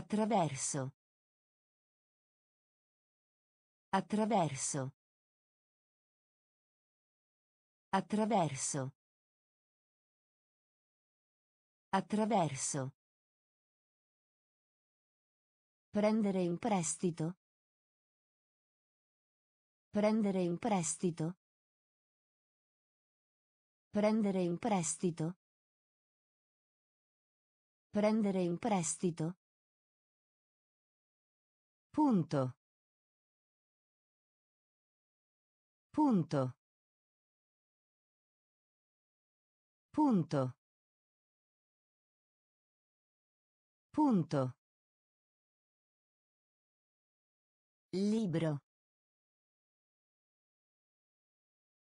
Attraverso. Attraverso. Attraverso. Attraverso. Prendere in prestito. Prendere in prestito. Prendere in prestito. Prendere in prestito. Punto. Punto. Punto. Punto. Libro.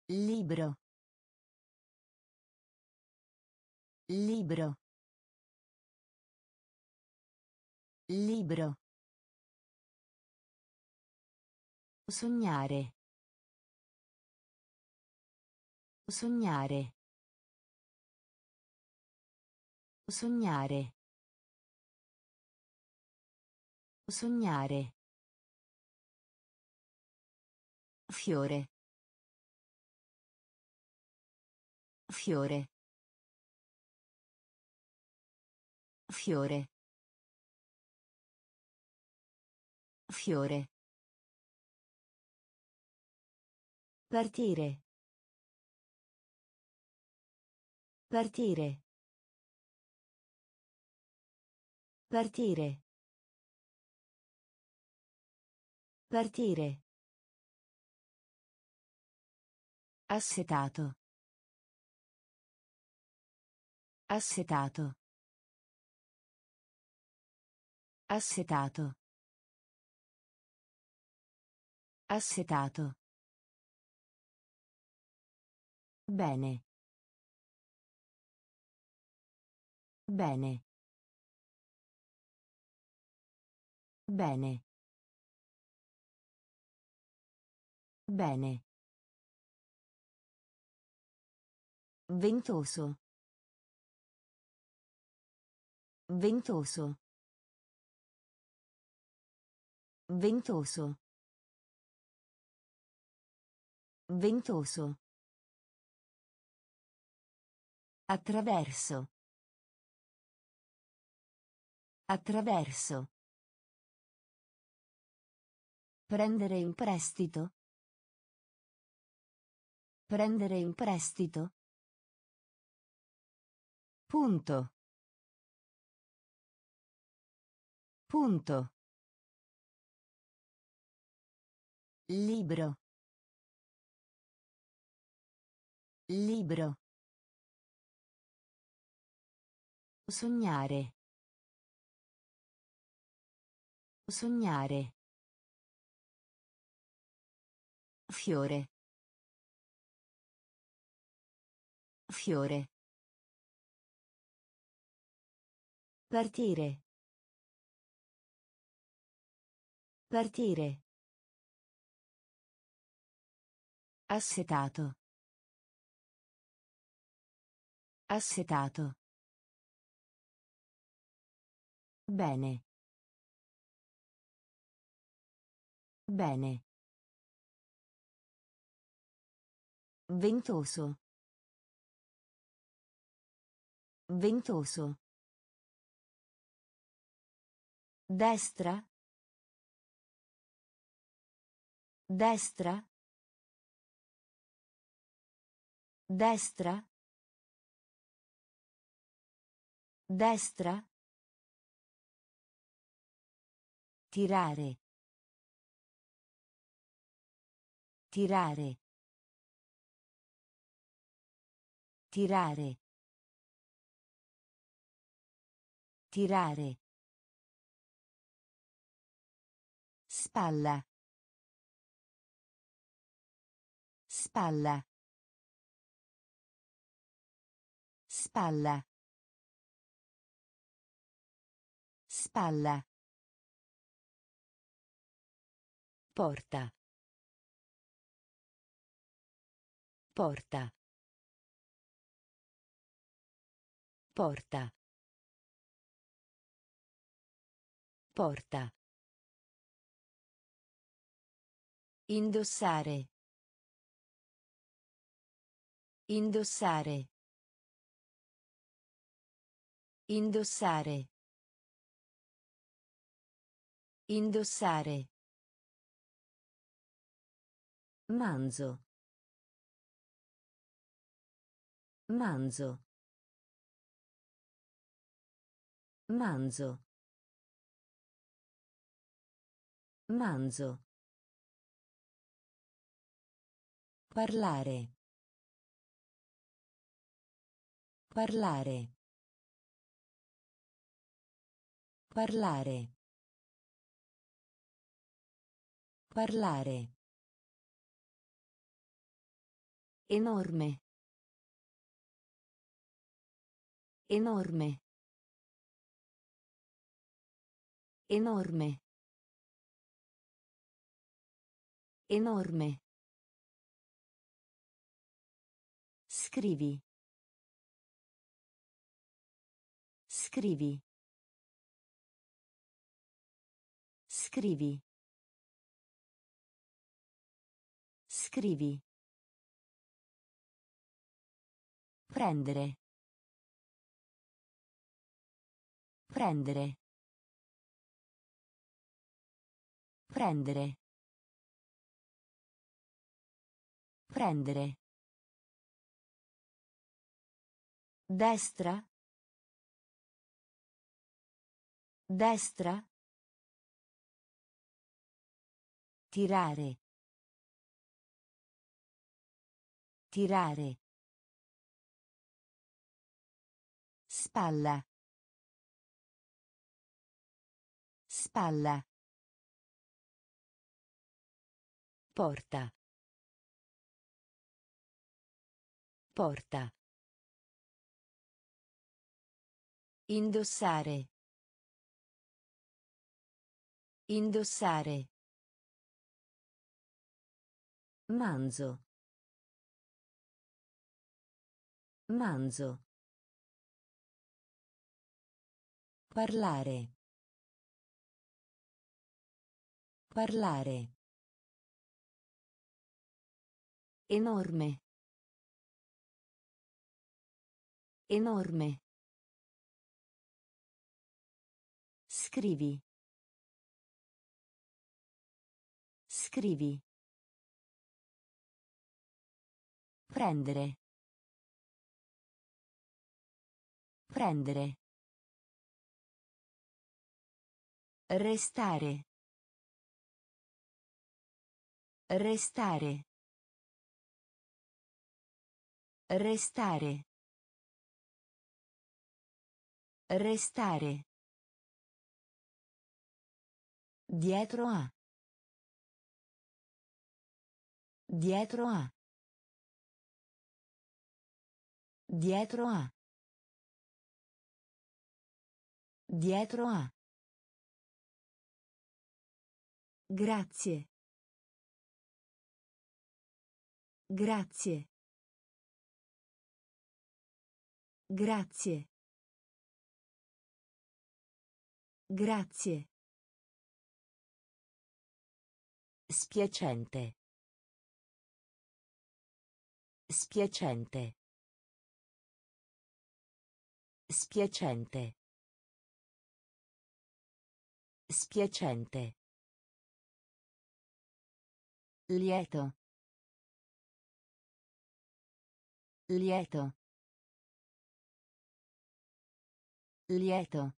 Libro. Libro. Libro. Sognare. Sognare. Sognare. Sognare. Fiore. Fiore. Fiore. Fiore. Partire. Partire. Partire. Partire. Assetato. Assetato. Assetato. Assetato. Bene. Bene. Bene. Bene. Ventoso. Ventoso. Ventoso. Ventoso. Attraverso. Attraverso. Prendere in prestito. Prendere in prestito. Punto. Punto. Libro. Libro. Sognare. Sognare. Fiore. Fiore. Partire. Partire. Assetato. Assetato. Bene. Bene. Ventoso. Ventoso. Destra. Destra. Destra. Destra. Tirare. Tirare. Tirare. Tirare. Spalla. Spalla. Spalla. Spalla. Porta. Porta. Porta. Porta. Indossare. Indossare. Indossare. Indossare. Manzo. Manzo. Manzo. Manzo. Parlare. Parlare. Parlare. Parlare. Enorme. Enorme. Enorme. Enorme. Scrivi. Scrivi. Scrivi. Scrivi. Prendere. Prendere. Prendere. Prendere. Destra. Destra. Tirare. Tirare. Spalla. Spalla. Porta. Porta. Indossare. Indossare. Manzo. Manzo. Parlare. Parlare. Enorme. Enorme. Scrivi. Scrivi. Prendere. Prendere. Restare. Restare. Restare. Restare. Dietro a. Dietro a. Dietro a. Dietro a. Grazie. Grazie. Grazie. Grazie. Spiacente. Spiacente. Spiacente. Spiacente. Lieto. Lieto. Lieto.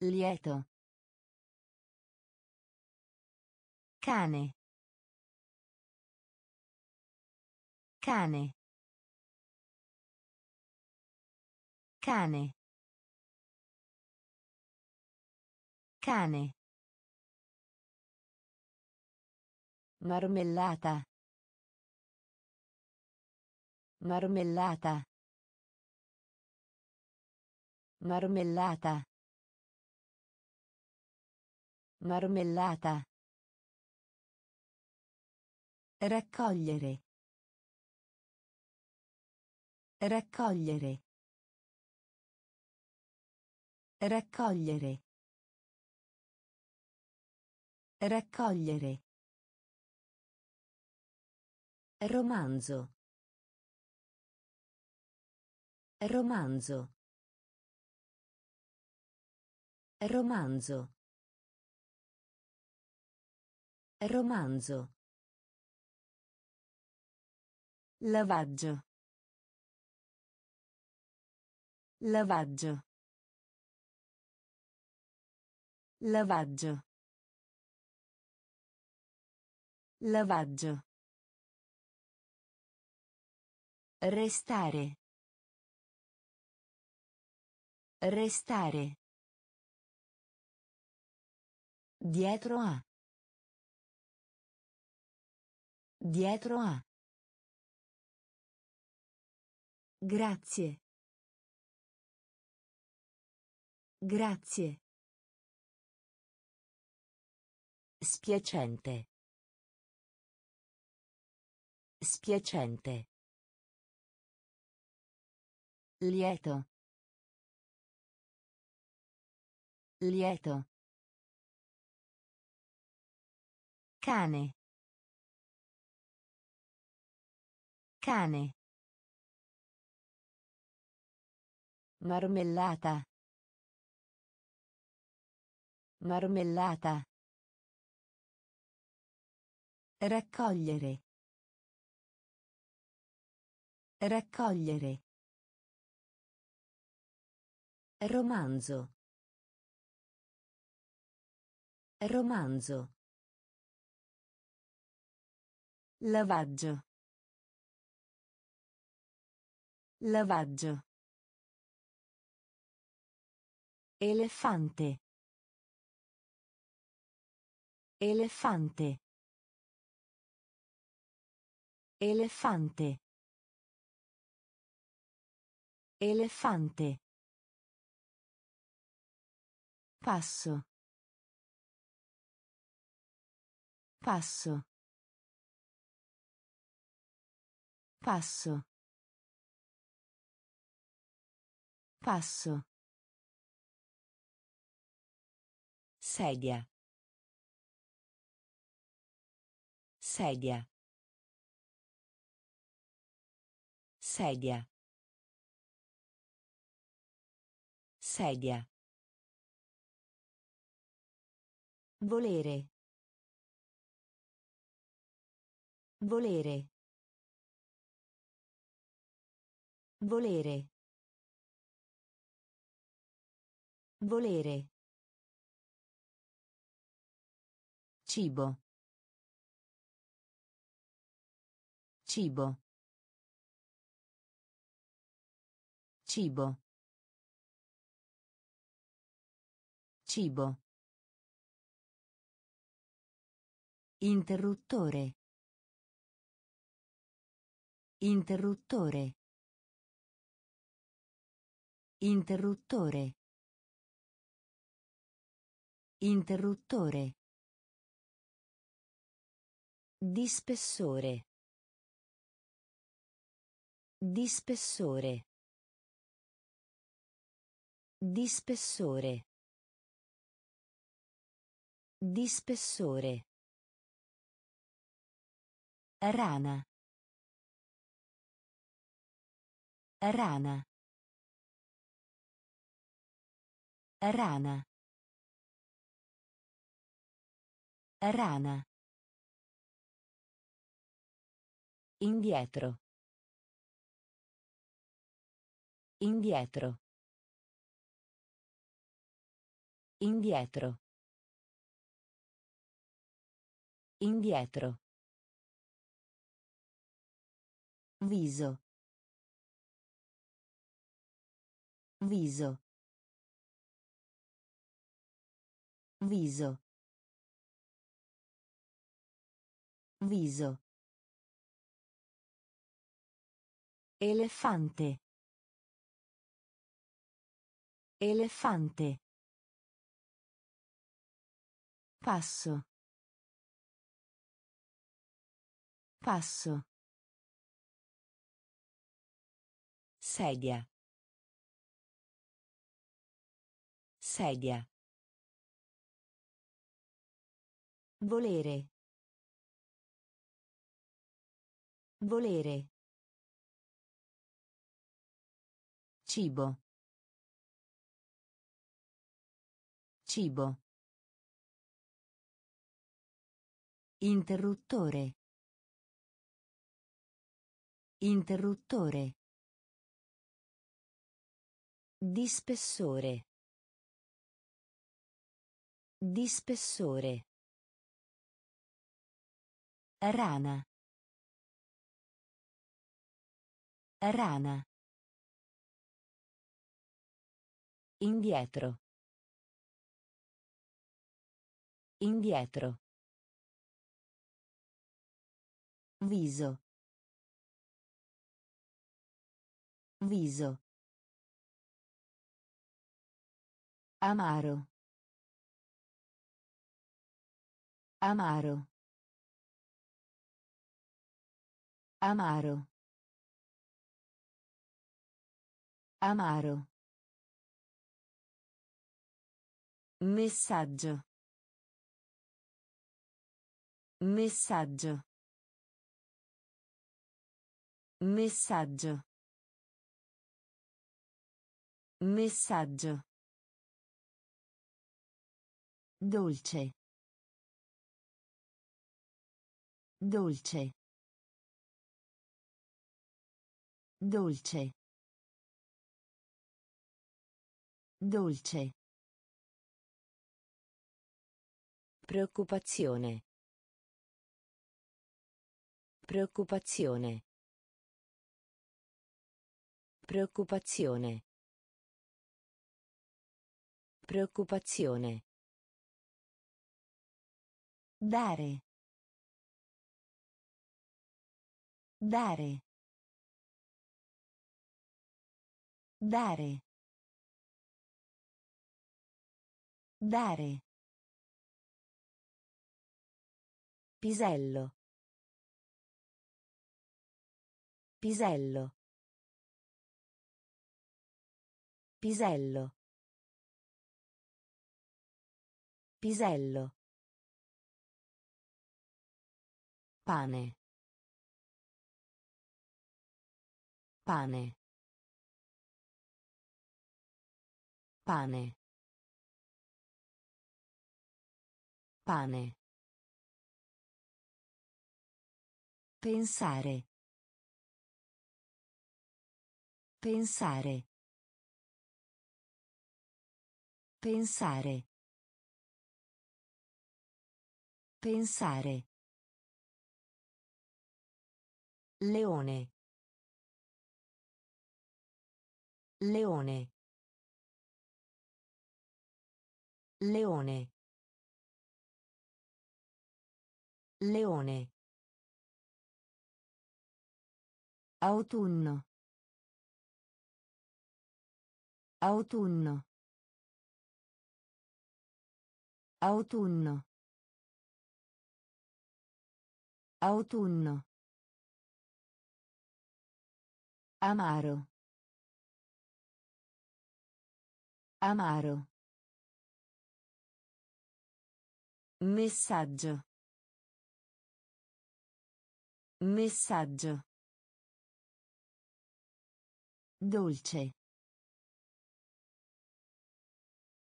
Lieto. Cane. Cane. Cane. Cane. Marmellata. Marmellata. Marmellata. Marmellata. Raccogliere. Raccogliere. Raccogliere. Raccogliere. Romanzo. Romanzo. Romanzo. Romanzo. Lavaggio. Lavaggio. Lavaggio. Lavaggio. Restare. Restare. Dietro a. Dietro a. Grazie. Grazie. Spiacente. Spiacente. Lieto. Lieto. Cane. Cane. Marmellata. Marmellata. Raccogliere. Raccogliere. Romanzo. Romanzo. Lavaggio. Lavaggio. Elefante. Elefante. Elefante. Elefante. Passo. Passo. Passo. Passo. Sedia. Sedia. Sedia. Sedia. Volere. Volere. Volere. Volere. Cibo. Cibo. Cibo. Cibo. Interruttore. Interruttore. Interruttore. Interruttore. Di spessore. Di spessore. Di spessore. Di spessore. Rana. Rana. Rana. Rana. Indietro. Indietro. Indietro. Indietro. Viso. Viso. Viso. Viso. Elefante. Elefante. Passo. Passo. Sedia. Sedia. Volere. Volere. Cibo. Cibo. Interruttore. Interruttore. Di spessore. Di spessore. Rana. Rana. Indietro. Indietro. Viso. Viso. Amaro. Amaro. Amaro. Amaro. Messaggio. Messaggio. Messaggio. Messaggio. Dolce. Dolce. Dolce. Dolce. Preoccupazione. Preoccupazione. Preoccupazione. Preoccupazione. Dare. Dare. Dare. Dare. Pisello. Pisello. Pisello. Pisello. Pane. Pane. Pane. Pane. Pensare. Pensare. Pensare. Pensare. Leone. Leone. Leone. Leone. Autunno. Autunno. Autunno. Autunno. Amaro. Amaro. Messaggio. Messaggio. Dolce.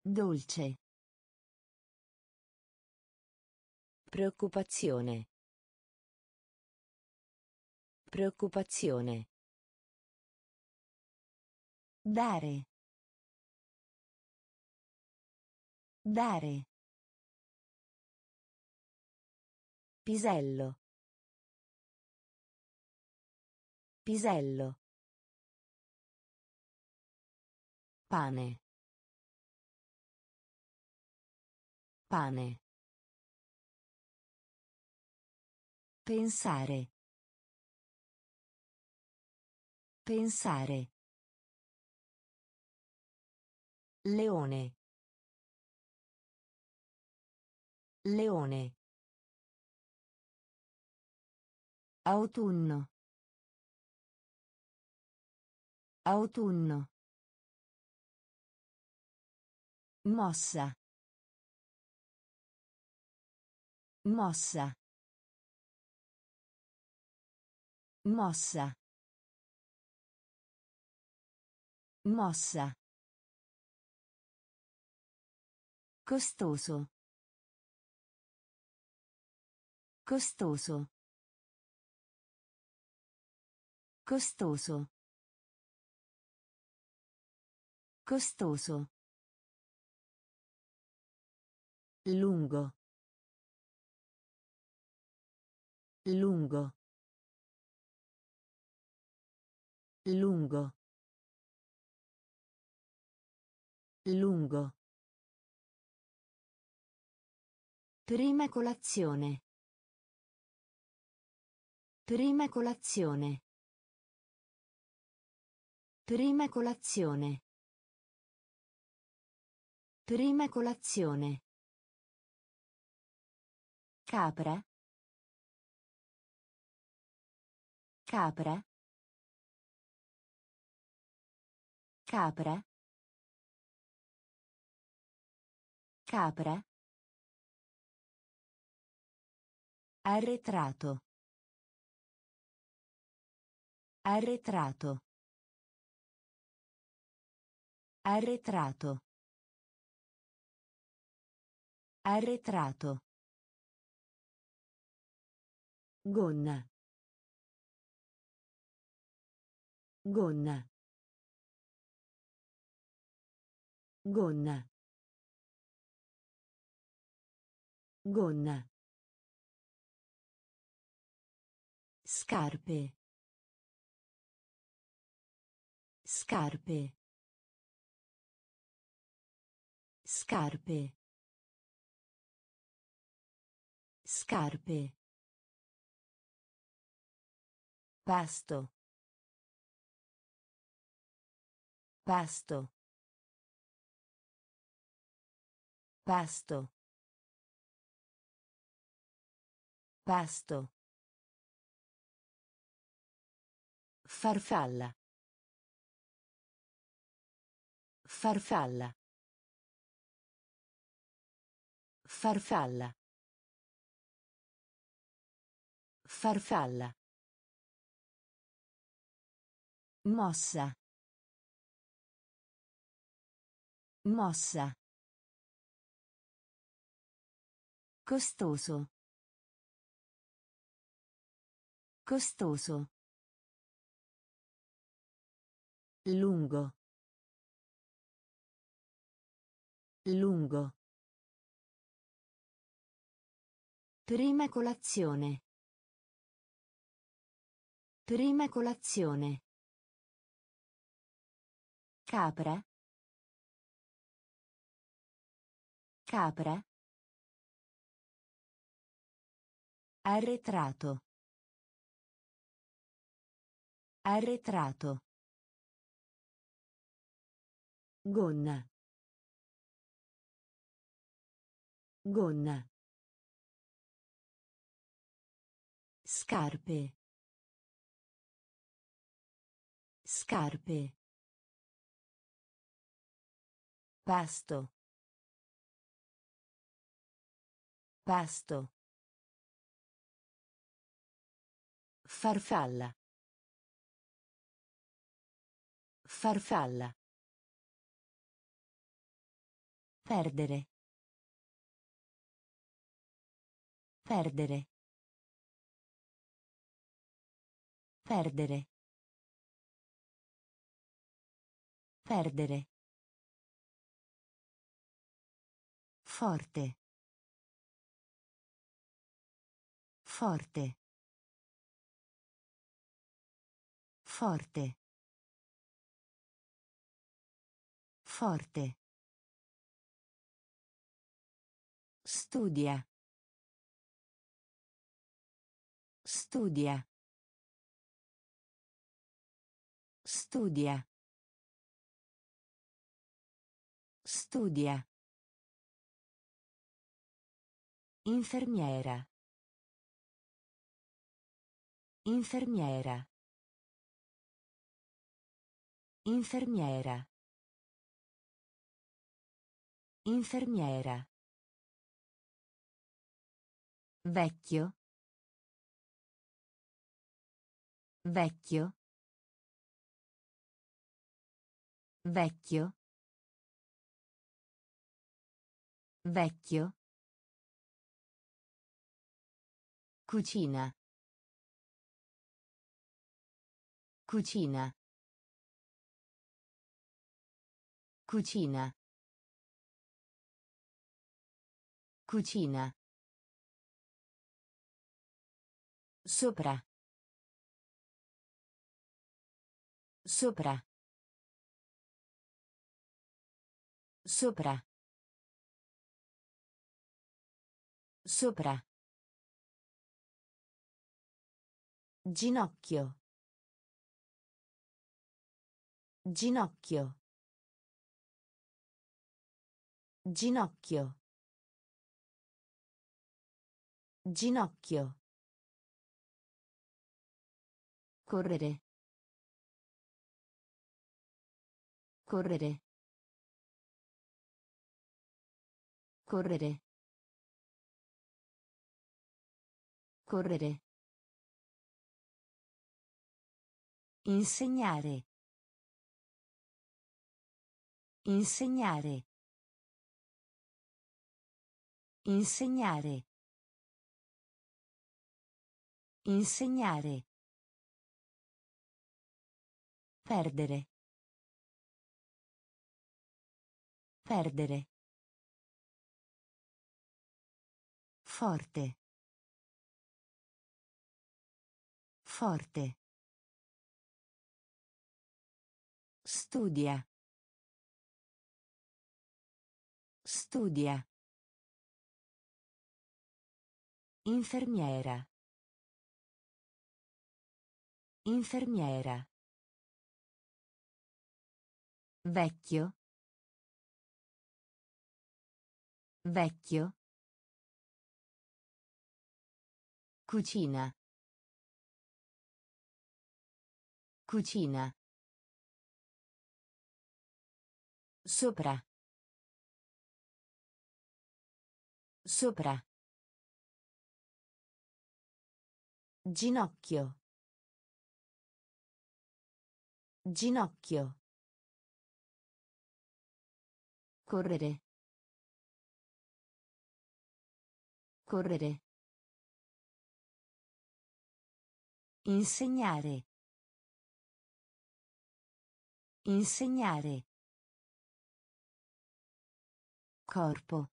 Dolce. Preoccupazione. Preoccupazione. Dare. Dare. Pisello. Pisello. Pane. Pane. Pensare. Pensare. Leone. Leone. Autunno. Autunno. Mossa. Mossa. Mossa. Mossa. Costoso. Costoso. Costoso. Costoso. Lungo. Lungo. Lungo. Lungo. Prima colazione. Prima colazione. Prima colazione. Prima colazione. Capra. Capra. Capra. Capra. Arretrato. Arretrato. Arretrato. Arretrato. Gonna. Gonna. Gonna. Gonna. Scarpe. Scarpe. Scarpe. Scarpe. Pasto. Pasto. Pasto. Pasto. Farfalla. Farfalla. Farfalla. Farfalla. Mossa. Mossa. Costoso. Costoso. Lungo. Lungo. Prima colazione. Prima colazione. Capra. Capra. Arretrato. Arretrato. Gonna. Gonna. Scarpe. Scarpe. Pasto. Pasto. Farfalla. Farfalla. Perdere. Perdere. Perdere. Perdere. Forte. Forte. Forte. Forte. Studia. Studia. Studia. Studia. Infermiera. Infermiera. Infermiera. Infermiera. Vecchio. Vecchio. Vecchio. Vecchio. Cucina. Cucina. Cucina. Cucina. Sopra. Sopra. Sopra. Sopra. Ginocchio. Ginocchio. Ginocchio. Ginocchio. Correre. Correre. Correre. Correre. Insegnare. Insegnare. Insegnare. Insegnare. Perdere. Perdere. Forte. Forte. Studia. Studia. Infermiera. Infermiera. Vecchio. Vecchio. Cucina. Cucina. Sopra. Sopra. Ginocchio. Ginocchio. Correre. Correre. Insegnare. Insegnare. Corpo.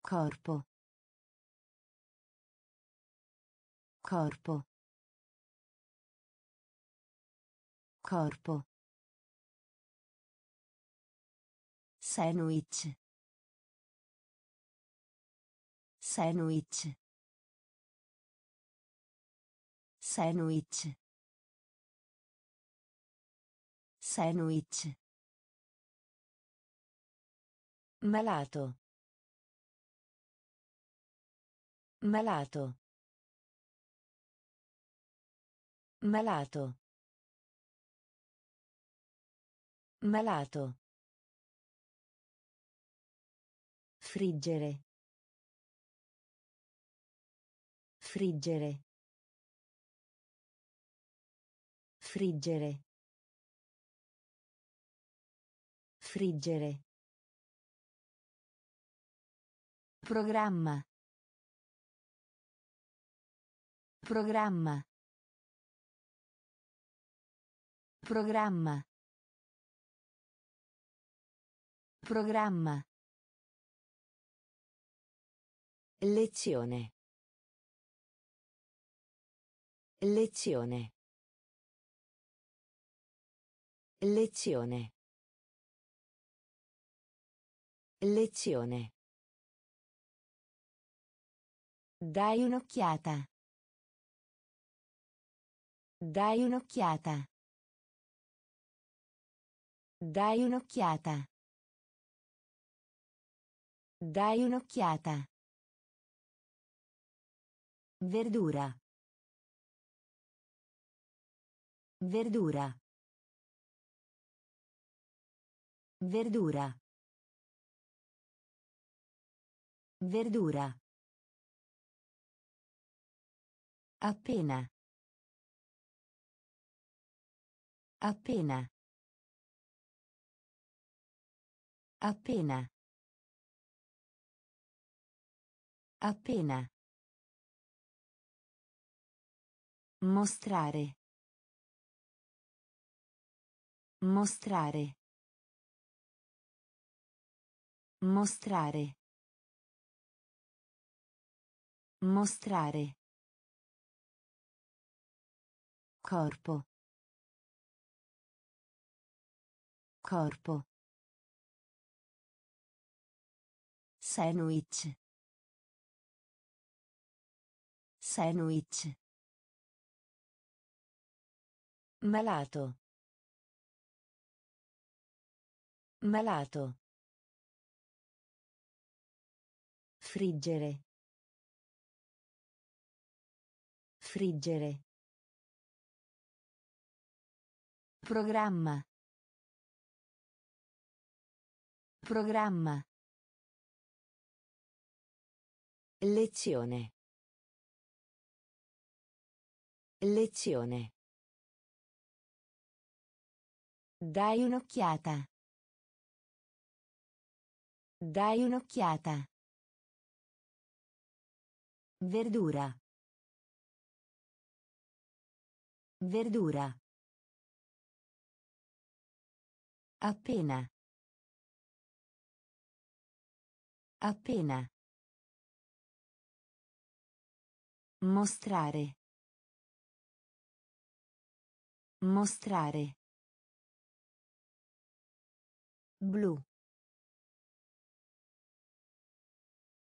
Corpo. Corpo. Corpo. Sandwich. Sandwich. Sandwich. Sandwich. Malato. Malato. Malato. Malato. Friggere. Friggere. Friggere. Friggere. Programma. Programma. Programma. Programma. Lezione. Lezione. Lezione. Lezione. Dai un'occhiata. Dai un'occhiata. Dai un'occhiata. Dai un'occhiata. Verdura. Verdura. Verdura. Verdura. Appena. Appena. Appena. Appena. Mostrare. Mostrare. Mostrare. Mostrare. Corpo. Corpo. Sandwich. Sandwich. Malato. Malato. Friggere. Friggere. Programma. Programma. Lezione. Lezione. Dai un'occhiata. Dai un'occhiata. Verdura. Verdura. Appena. Appena. Mostrare. Mostrare. Blu.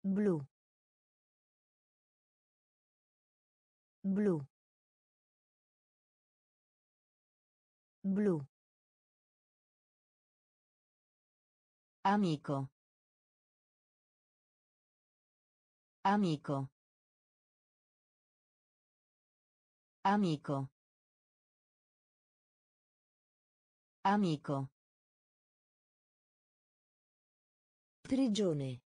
Blu. Blu. Blu. Amico. Amico. Amico. Amico. Prigione.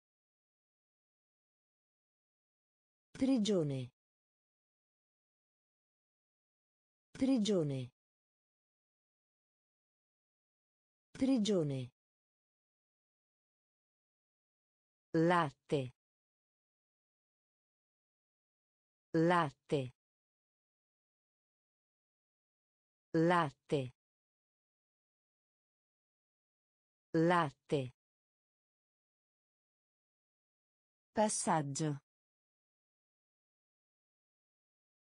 Prigione. Prigione. Prigione. Latte. Latte. Latte. Latte. Passaggio.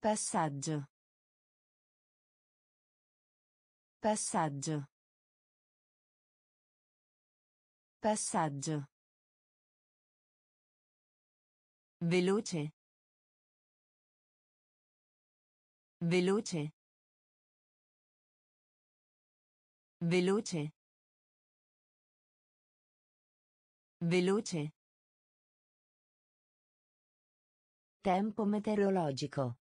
Passaggio. Passaggio. Passaggio. Veloce. Veloce. Veloce. Veloce. Tempo meteorologico.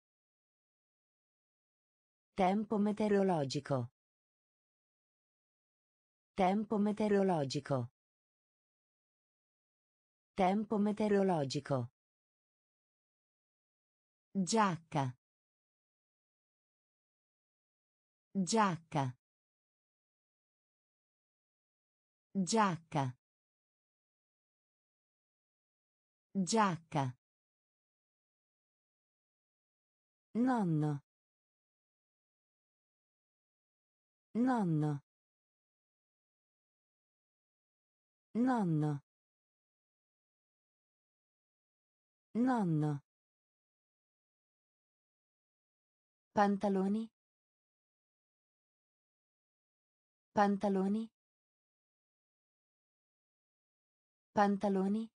Tempo meteorologico. Tempo meteorologico. Tempo meteorologico. Giacca. Giacca. Giacca. Giacca. Nonno. Nonno. Nonno. Nonno. Pantaloni. Pantaloni. Pantaloni.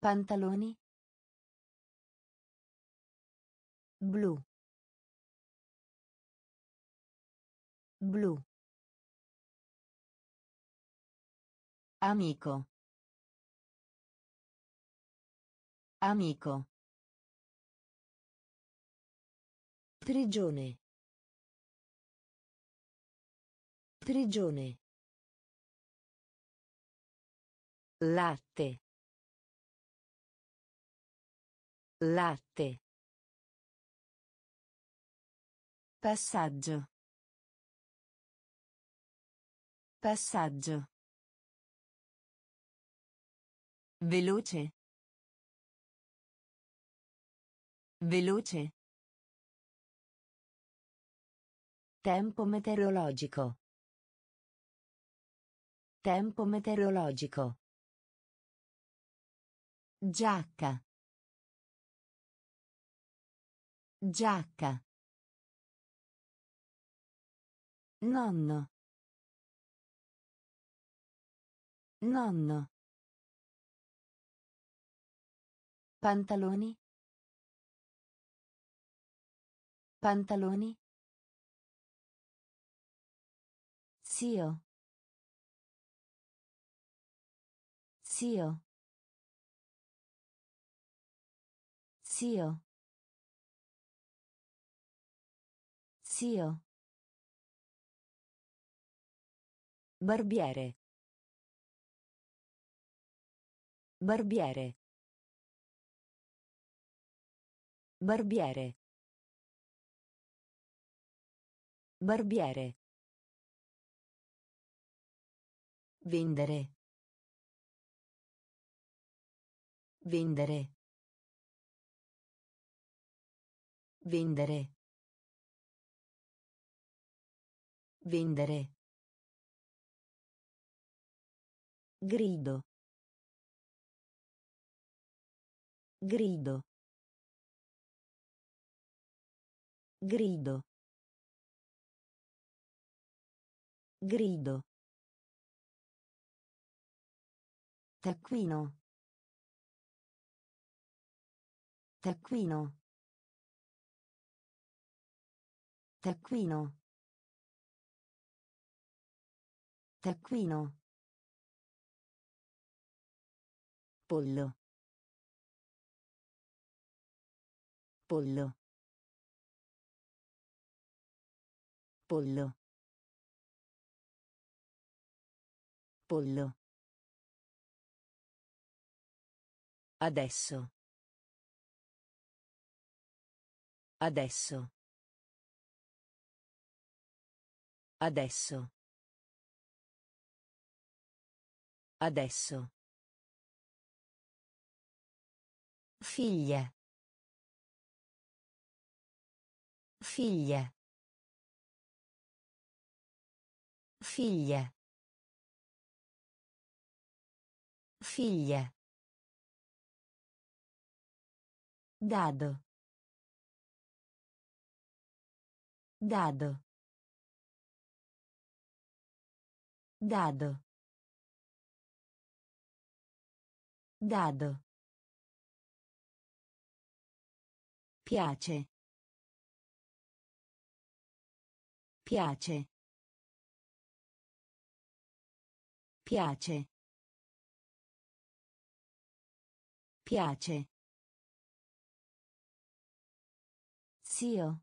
Pantaloni. Blu. Blu. Amico. Amico. Prigione. Prigione. Latte. Latte. Passaggio. Passaggio. Veloce. Veloce. Tempo meteorologico. Tempo meteorologico. Giacca. Giacca. Nonno. Nonno. Pantaloni. Pantaloni. Zio. Zio. Zio. Zio. Barbiere. Barbiere. Barbiere. Barbiere. Vendere. Vendere. Vendere. Vendere. Grido. Grido. Grido. Grido. Taccuino. Taccuino. Taccuino. Taccuino. Pollo. Pollo. Pollo. Pollo. Adesso. Adesso. Adesso. Adesso. Figlia. Figlia. Figlia. Figlia. Dado. Dado. Dado. Dado. Piace. Piace. Piace. Piace. Zio.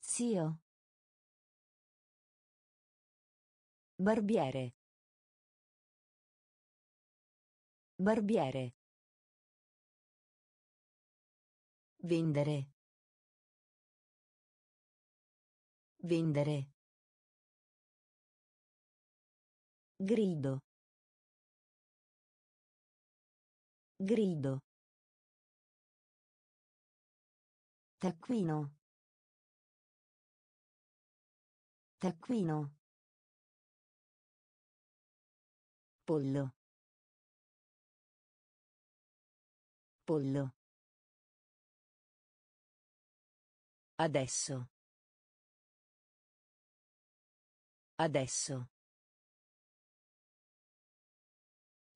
Zio. Barbiere. Barbiere. Vendere. Vendere. Grido. Grido. Taccuino. Taccuino. Pollo. Pollo. Adesso. Adesso.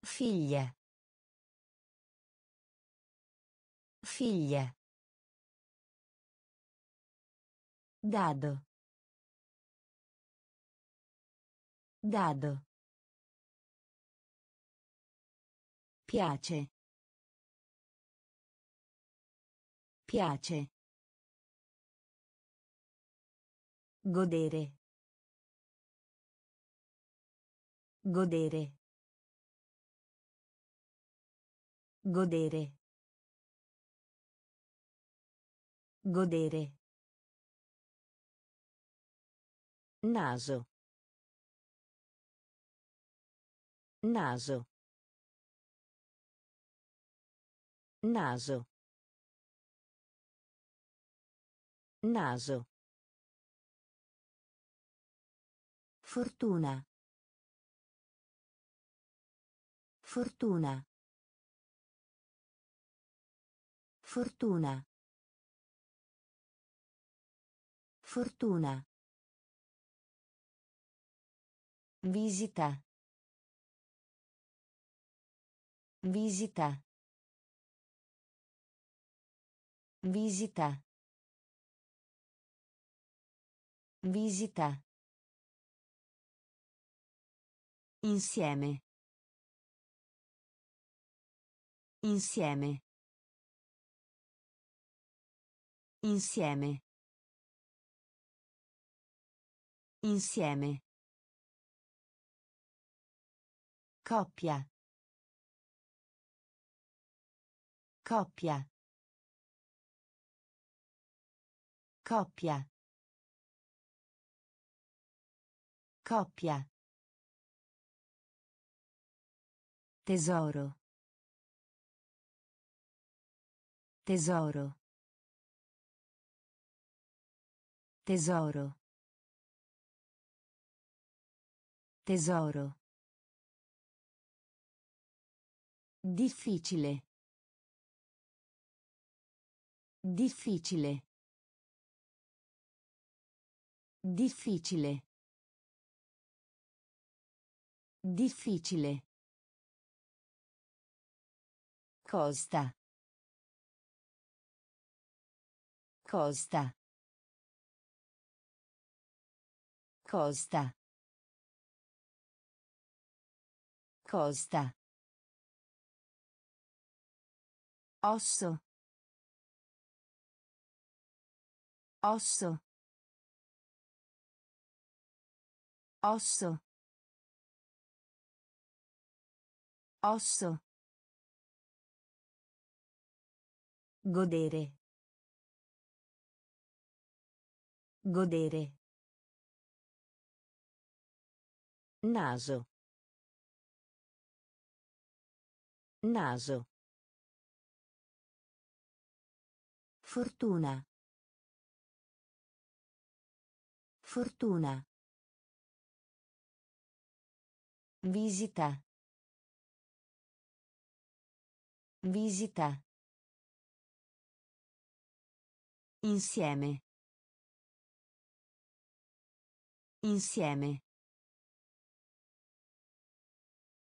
Figlia. Figlia. Dado. Dado. Piace. Piace. Godere. Godere. Godere. Godere. Naso. Naso. Naso. Naso. Fortuna. Fortuna. Fortuna. Fortuna. Visita. Visita. Visita. Visita. Insieme. Insieme. Insieme. Insieme. Coppia. Coppia. Coppia. Coppia. Tesoro. Tesoro. Tesoro. Tesoro. Difficile. Difficile. Difficile. Difficile. Costa. Costa. Costa. Costa. Osso. Osso. Osso. Osso. Godere. Godere. Naso. Naso. Fortuna. Fortuna. Visita. Visita. Insieme. Insieme.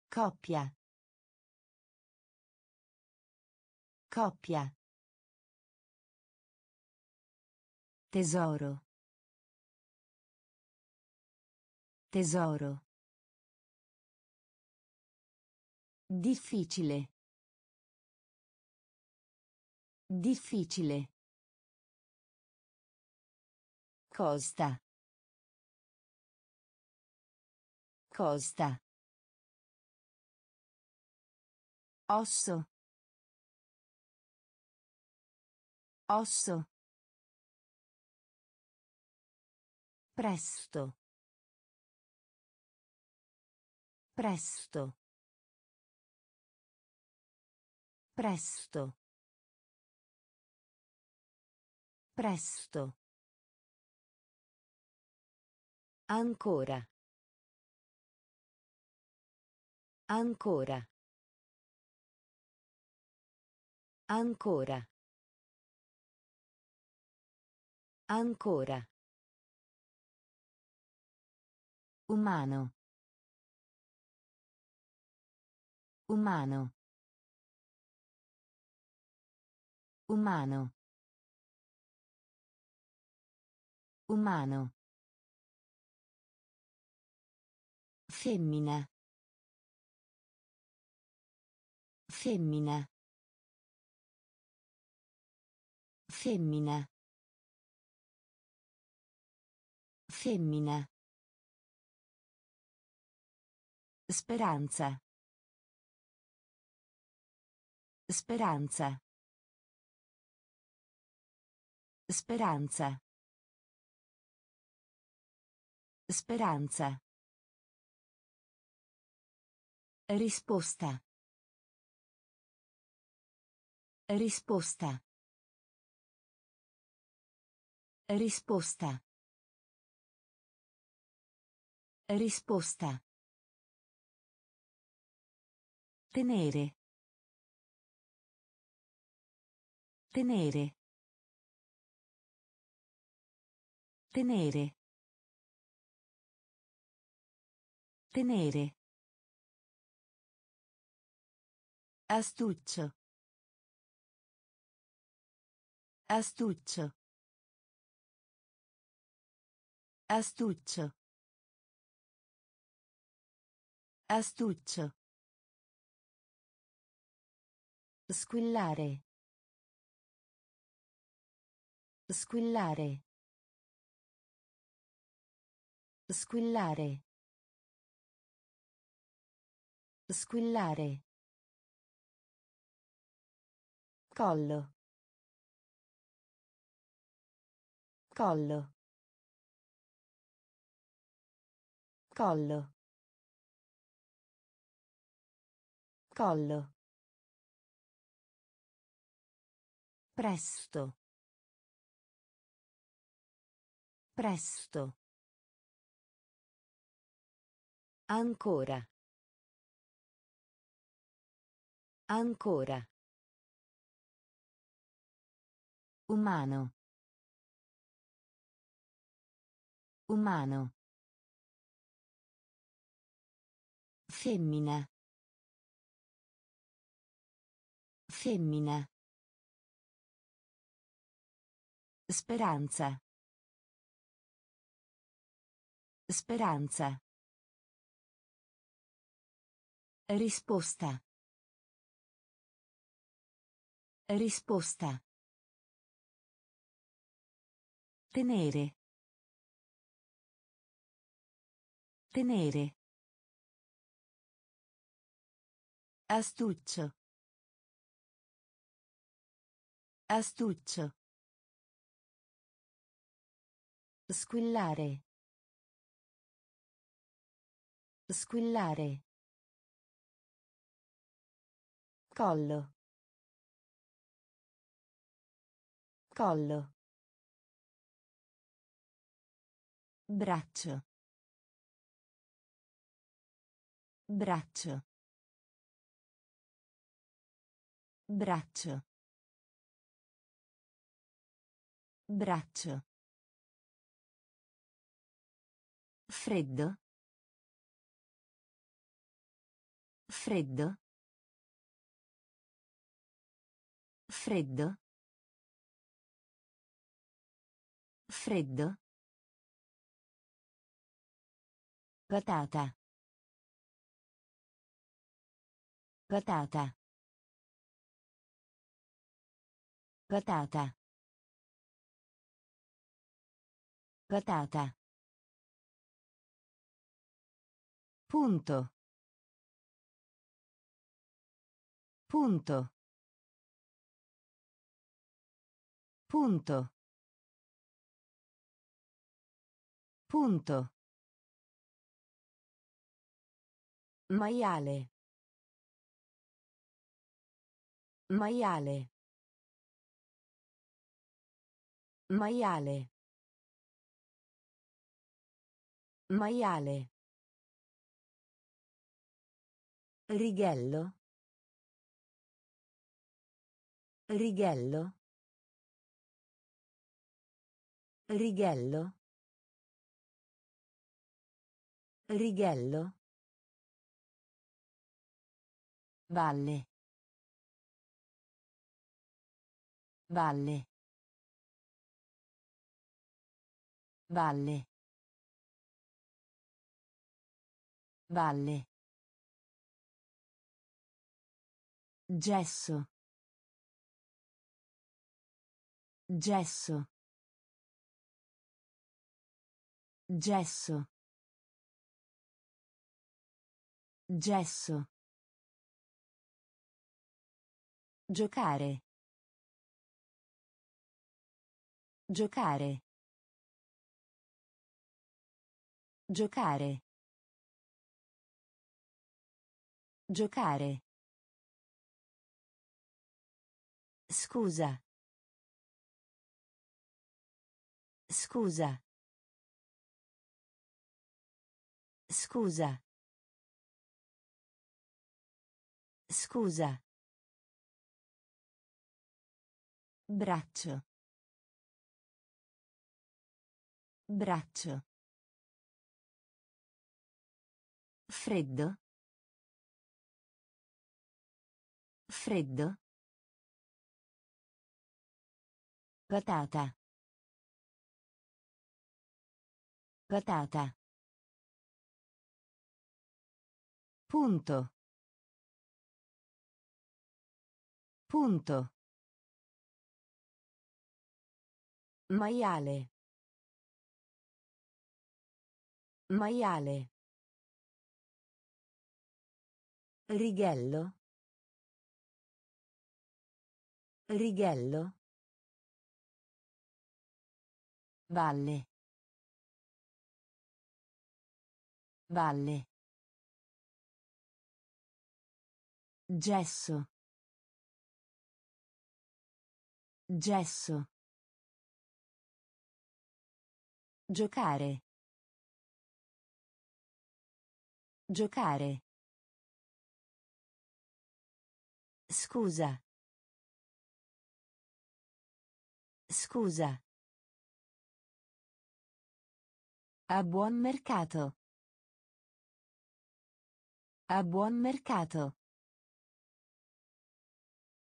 Coppia. Coppia. Tesoro. Tesoro. Difficile. Difficile. Costa. Costa. Osso. Osso. Presto. Presto. Presto. Presto. Ancora. Ancora. Ancora. Ancora. Umano. Umano. Umano. Umano. Femmina. Femmina. Femmina. Femmina. Speranza. Speranza. Speranza. Speranza. Risposta. Risposta. Risposta. Risposta. Tenere. Tenere. Tenere. Tenere. Astuccio. Astuccio. Astuccio. Astuccio. Squillare. Squillare. Squillare. Squillare. Collo. Collo. Collo. Collo. Presto. Presto. Ancora. Ancora. Umano. Umano. Femmina. Femmina. Speranza. Speranza. Risposta. Risposta. Tenere. Tenere. Astuccio. Astuccio. Squillare. Squillare. Collo. Collo. Braccio. Braccio. Braccio. Braccio. Freddo. Freddo. Freddo. Freddo. Patata. Patata. Patata. Patata. Punto. Punto. Punto. Punto. Maiale. Maiale. Maiale. Maiale. Righello. Righello. Righello. Righello. Valle. Valle. Valle. Valle. Gesso. Gesso. Gesso. Gesso. Giocare. Giocare. Giocare. Giocare. Scusa. Scusa. Scusa. Scusa. Braccio. Braccio. Freddo. Freddo. Patata. Patata. Punto. Punto. Maiale. Maiale. Righello. Righello. Valle. Valle. Gesso. Gesso. Giocare. Giocare. Scusa. Scusa. A buon mercato. A buon mercato.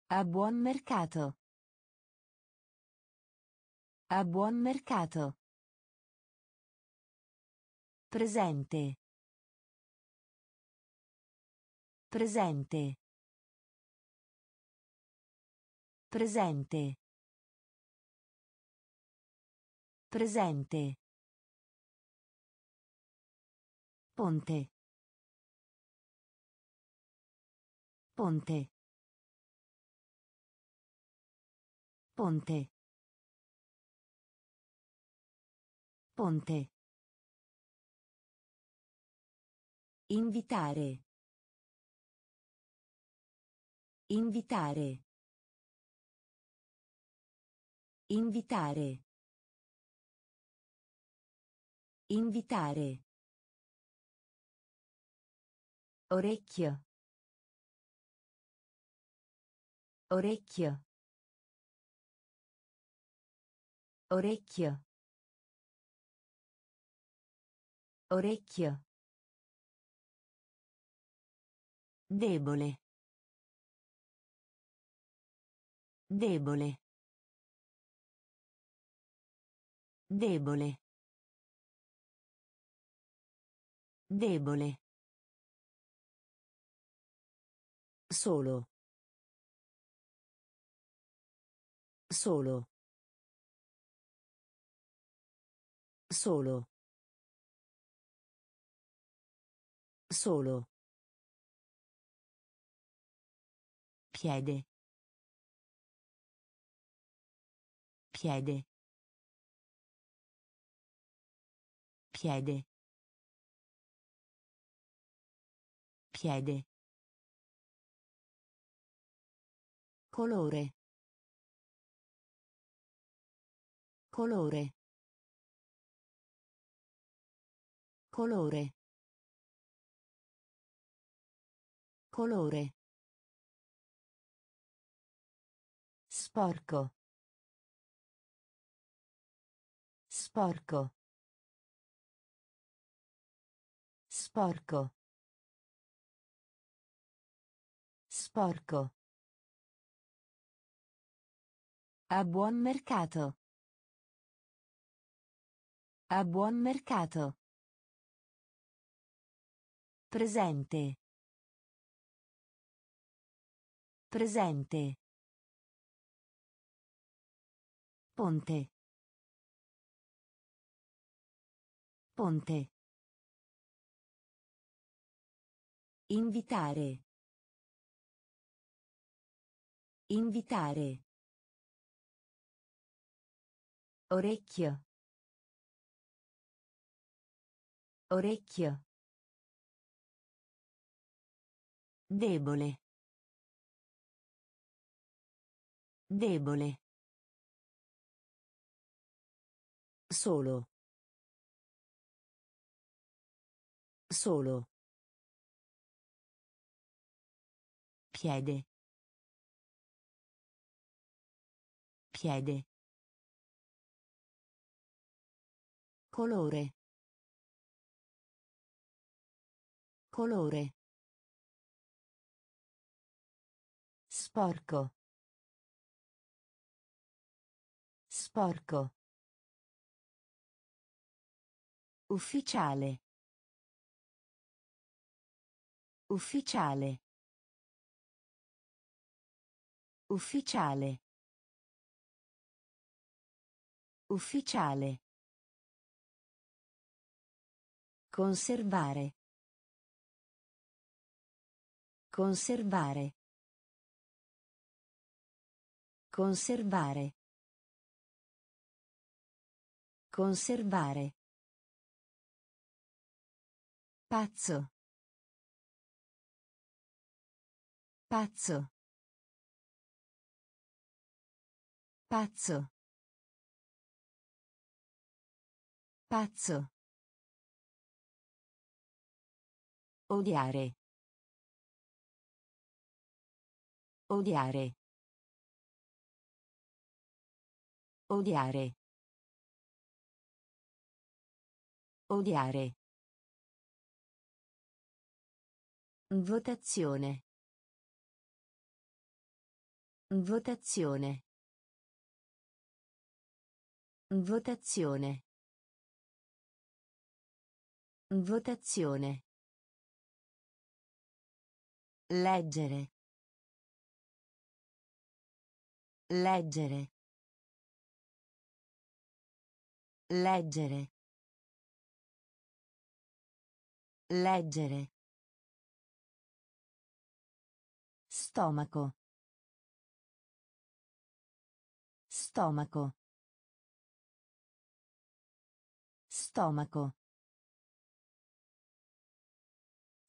A buon mercato. A buon mercato. Presente. Presente. Presente. Presente. Ponte. Ponte. Ponte. Ponte. Invitare. Invitare. Invitare. Invitare. Orecchio. Orecchio. Orecchio. Orecchio. Debole. Debole. Debole. Debole. Solo. Solo. Solo. Solo. Piede. Piede. Piede. Piede. Colore. Colore. Colore. Colore. Sporco. Sporco. Sporco. Sporco. A buon mercato. A buon mercato. Presente. Presente. Ponte. Ponte. Invitare. Invitare. Orecchio. Orecchio. Debole. Debole. Solo. Solo. Piede. Piede. Colore. Colore. Sporco. Sporco. Ufficiale. Ufficiale. Ufficiale. Ufficiale. Conservare. Conservare. Conservare. Conservare. Pazzo. Pazzo. Pazzo. Pazzo. Odiare. Odiare. Odiare. Odiare. Votazione. Votazione. Votazione. Votazione. Leggere. Leggere. Leggere. Leggere. Stomaco. Stomaco. Stomaco.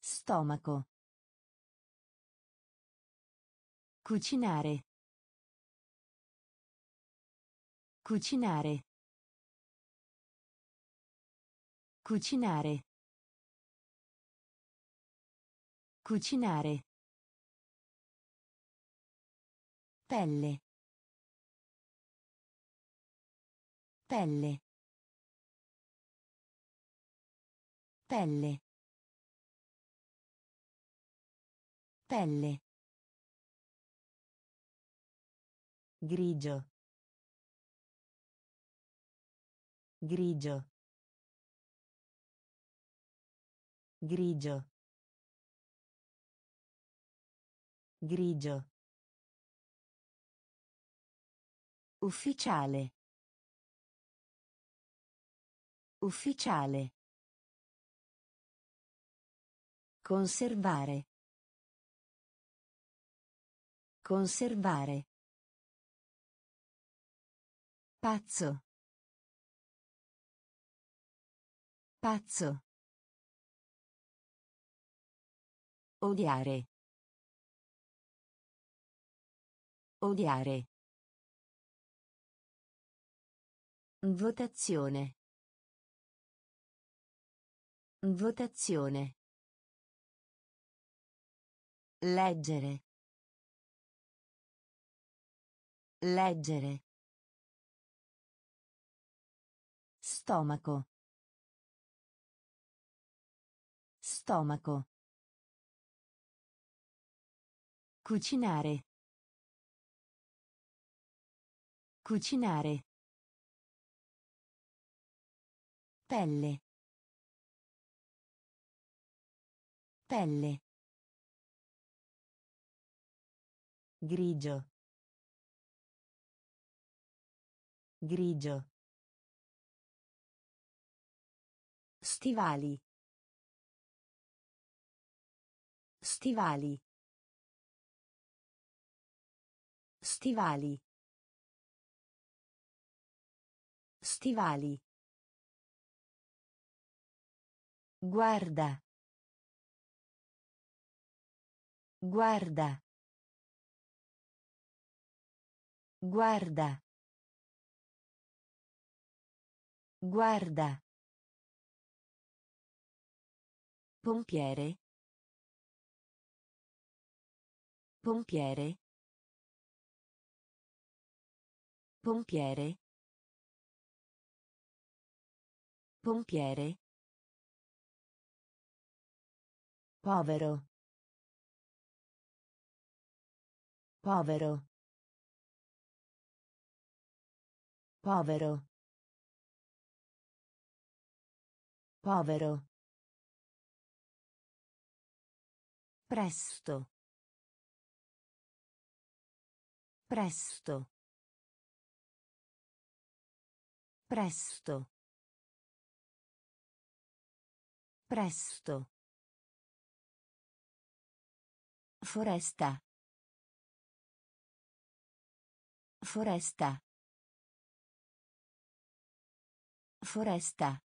Stomaco. Cucinare. Cucinare. Cucinare. Cucinare. Pelle. Pelle. Pelle. Pelle. Grigio. Grigio. Grigio. Grigio. Ufficiale. Ufficiale. Conservare. Conservare. Pazzo. Pazzo. Odiare. Odiare. Votazione. Votazione. Leggere. Leggere. Stomaco. Stomaco. Cucinare. Cucinare. Pelle. Pelle. Grigio. Grigio. Stivali. Stivali. Stivali. Stivali. Guarda. Guarda. Guarda. Guarda. Pompiere. Pompiere. Pompiere. Pompiere. Povero. Povero. Povero. Povero. Presto. Presto. Presto. Presto. Foresta. Foresta. Foresta.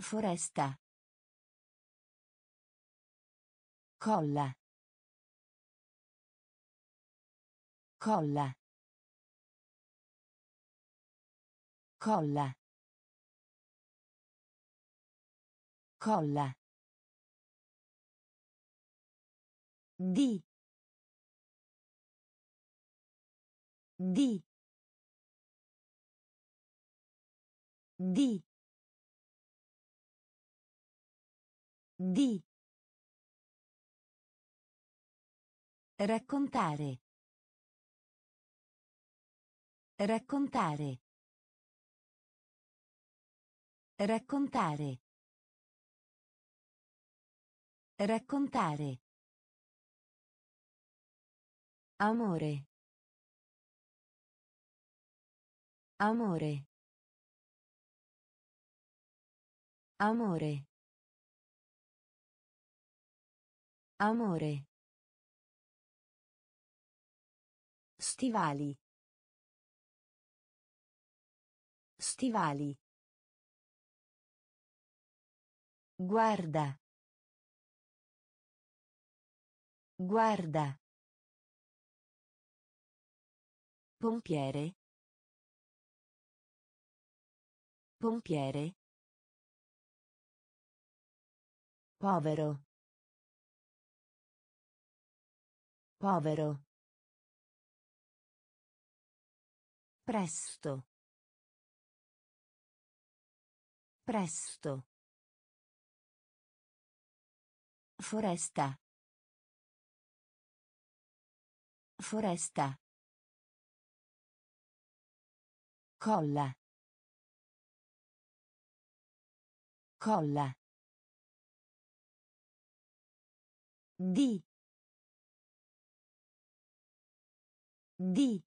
Foresta. Colla. Colla. Colla. Colla. Di. Di. Di. Di. Raccontare. Raccontare. Raccontare. Raccontare. Amore. Amore. Amore. Amore. Stivali. Stivali. Guarda. Guarda. Pompiere. Pompiere. Povero. Povero. Presto. Presto. Foresta. Foresta. Colla. Colla. Di. Di.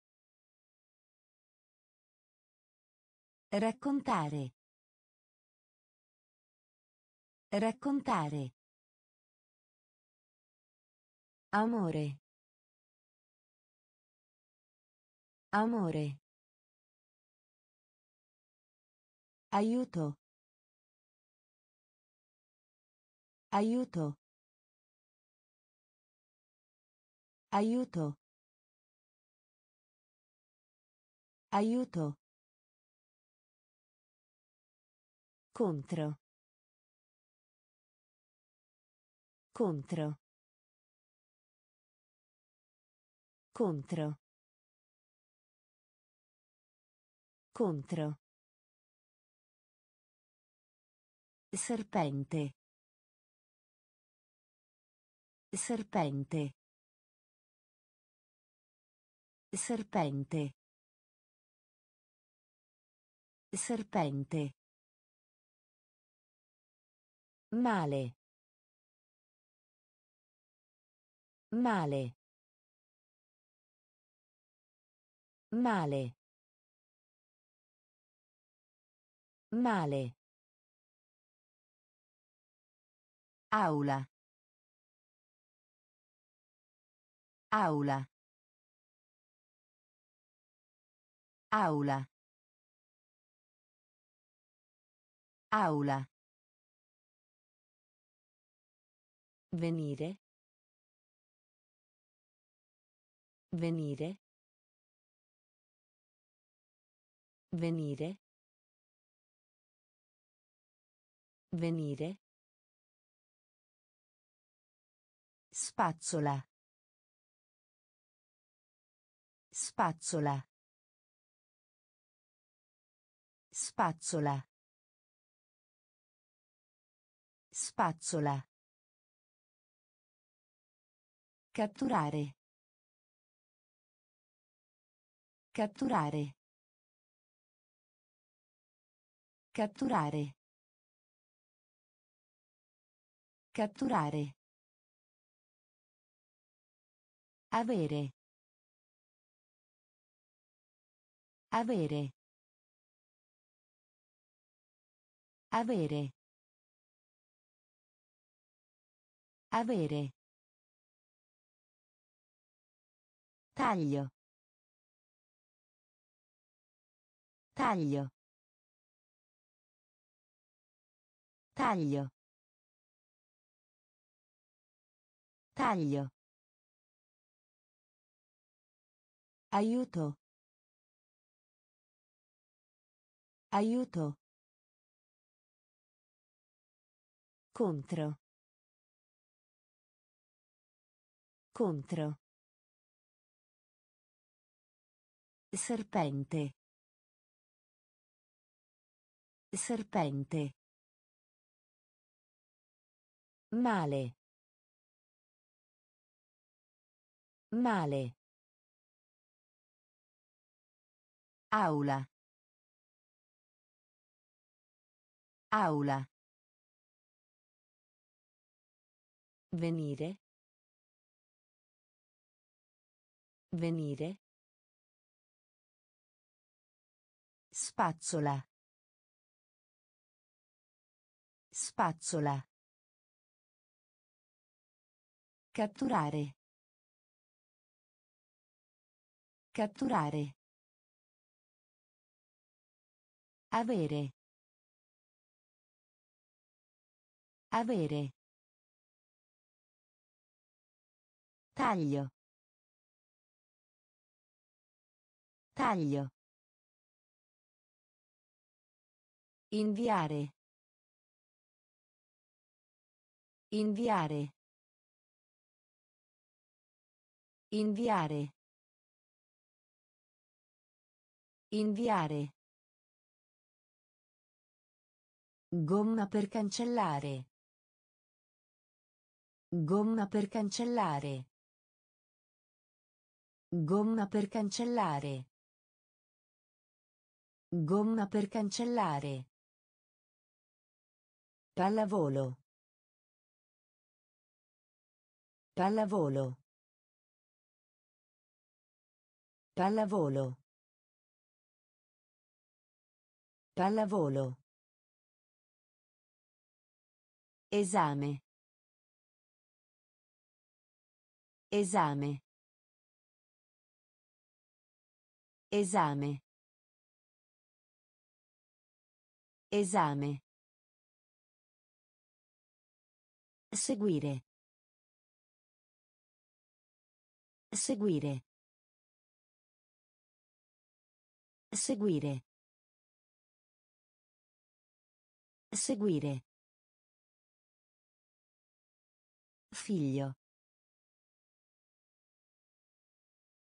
Raccontare. Raccontare. Amore. Amore. Aiuto. Aiuto. Aiuto. Aiuto. Contro. Contro. Contro. Contro. Serpente. Serpente. Serpente. Serpente. Male. Male. Male. Male. Aula. Aula. Aula. Aula. Venire. Venire. Venire. Venire. Spazzola. Spazzola. Spazzola. Spazzola. Catturare. Catturare. Catturare. Catturare. Avere. Avere. Avere. Avere. Taglio. Taglio. Taglio. Taglio. Aiuto. Aiuto. Contro. Contro. Serpente. Serpente. Male. Male. Aula. Aula. Venire. Venire. Spazzola. Spazzola. Catturare. Catturare. Avere. Avere. Taglio. Taglio. Inviare. Inviare. Inviare. Inviare. Gomma per cancellare. Gomma per cancellare. Gomma per cancellare. Gomma per cancellare. Pallavolo. Pallavolo. Pallavolo. Pallavolo. Esame. Esame. Esame. Esame. Seguire. Seguire. Seguire. Seguire. Figlio.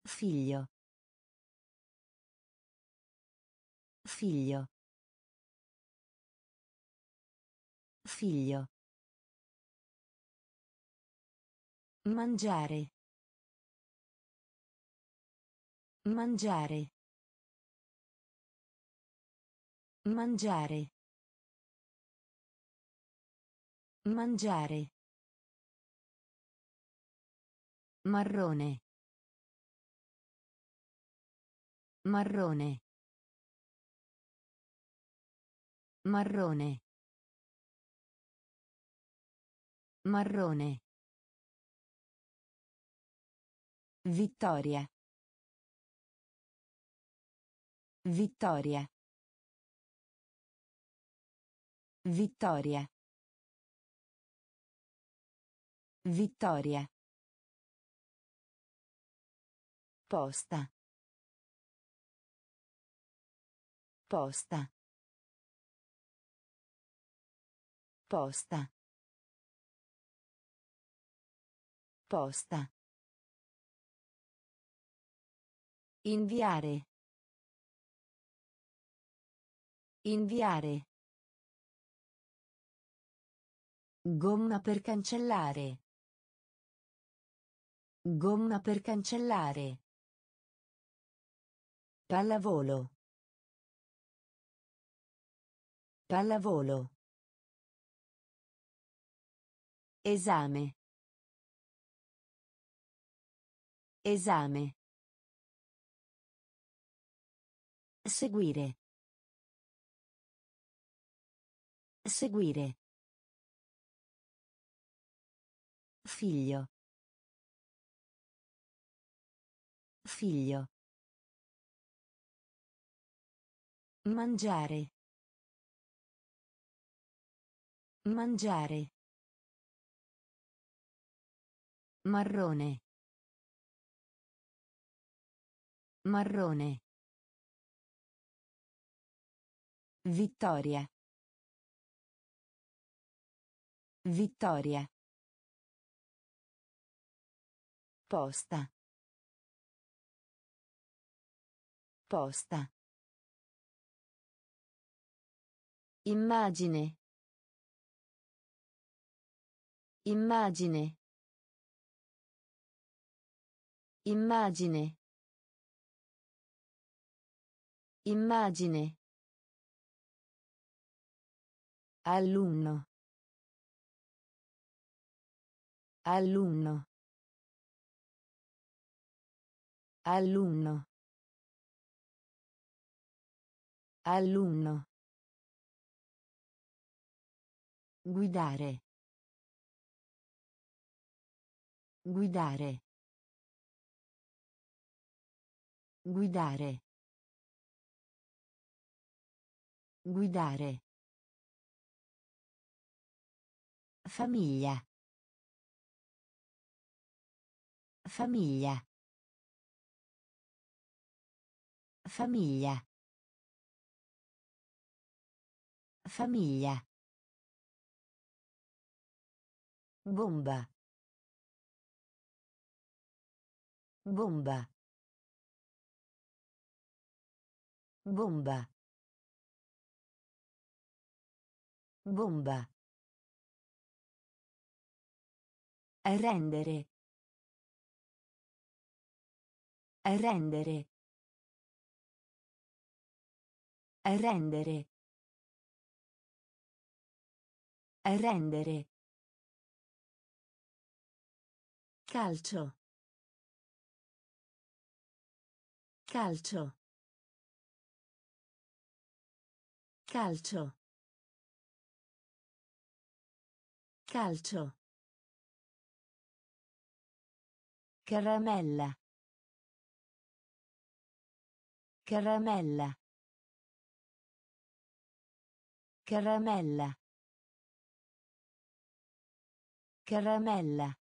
Figlio. Figlio. Figlio. Mangiare. Mangiare. Mangiare. Mangiare. Marrone. Marrone. Marrone. Marrone. Vittoria. Vittoria. Vittoria. Vittoria. Posta. Posta. Posta. Posta. Inviare. Inviare. Gomma per cancellare. Gomma per cancellare. Pallavolo. Pallavolo. Esame. Esame. Seguire. Seguire. Figlio. Figlio. Mangiare. Mangiare. Marrone. Marrone. Vittoria. Vittoria. Posta. Posta. Immagine. Immagine. Immagine. Immagine. Alunno. Alunno. Alunno. Alunno. Guidare. Guidare. Guidare. Guidare. Famiglia. Famiglia. Famiglia. Famiglia. Bomba. Bomba. Bomba. Bomba. Rendere. Rendere. Rendere. Rendere. Calcio. Calcio. Calcio. Calcio. Caramella. Caramella. Caramella. Caramella.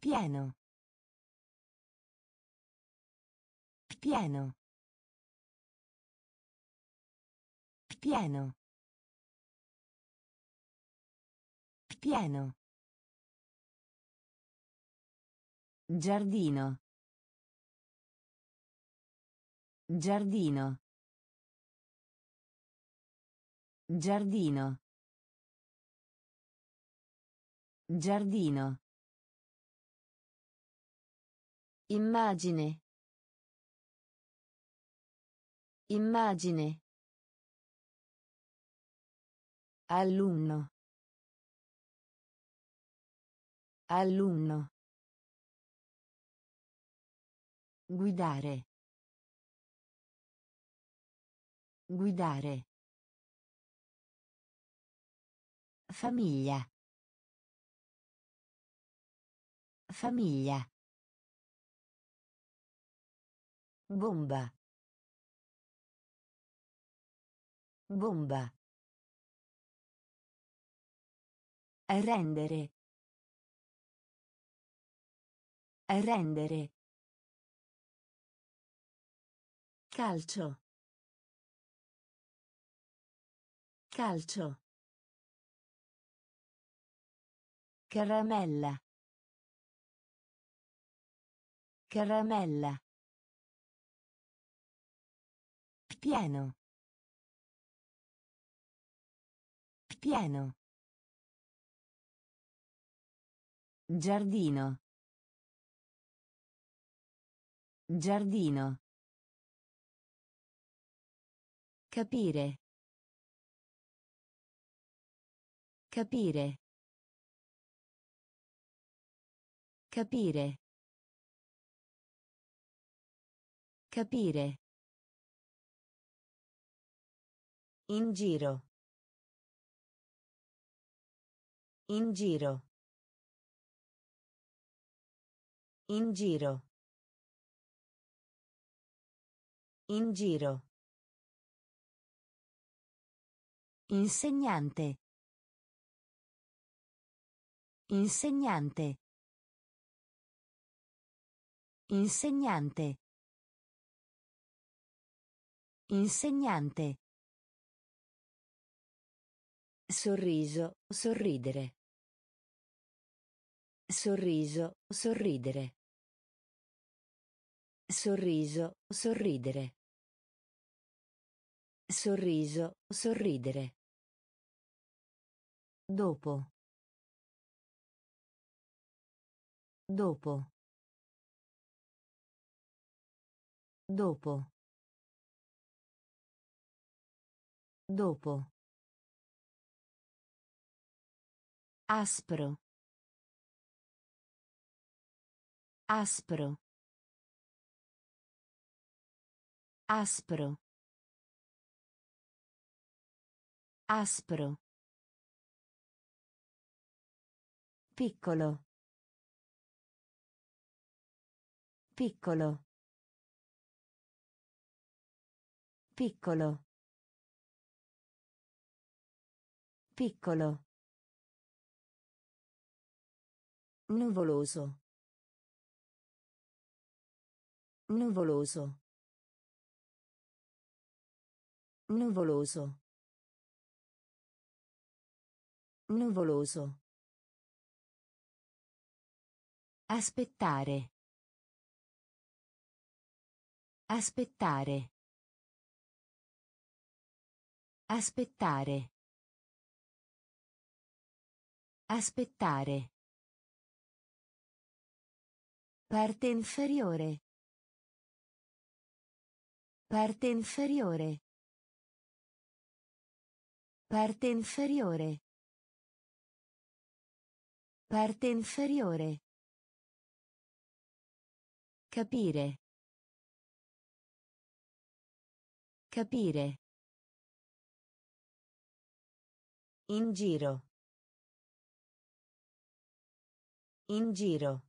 Pieno. Pieno. Pieno. Pieno. Giardino. Giardino. Giardino. Giardino. Immagine. Immagine. Alunno. Alunno. Guidare. Guidare. Famiglia. Famiglia. Bomba. Bomba. Rendere. Rendere. Calcio. Calcio. Caramella. Caramella. Pieno. Pieno. Giardino. Giardino. Capire. Capire. Capire. Capire. In giro. In giro. In giro. In giro. Insegnante. Insegnante. Insegnante. Insegnante. Sorriso, sorridere. Sorriso, sorridere. Sorriso, sorridere. Sorriso, sorridere. Dopo. Dopo. Dopo. Dopo. Aspro. Aspro. Aspro. Aspro. Piccolo. Piccolo. Piccolo. Piccolo. Nuvoloso. Nuvoloso. Nuvoloso. Nuvoloso. Aspettare. Aspettare. Aspettare. Aspettare. Parte inferiore. Parte inferiore. Parte inferiore. Parte inferiore. Capire. Capire. In giro. In giro.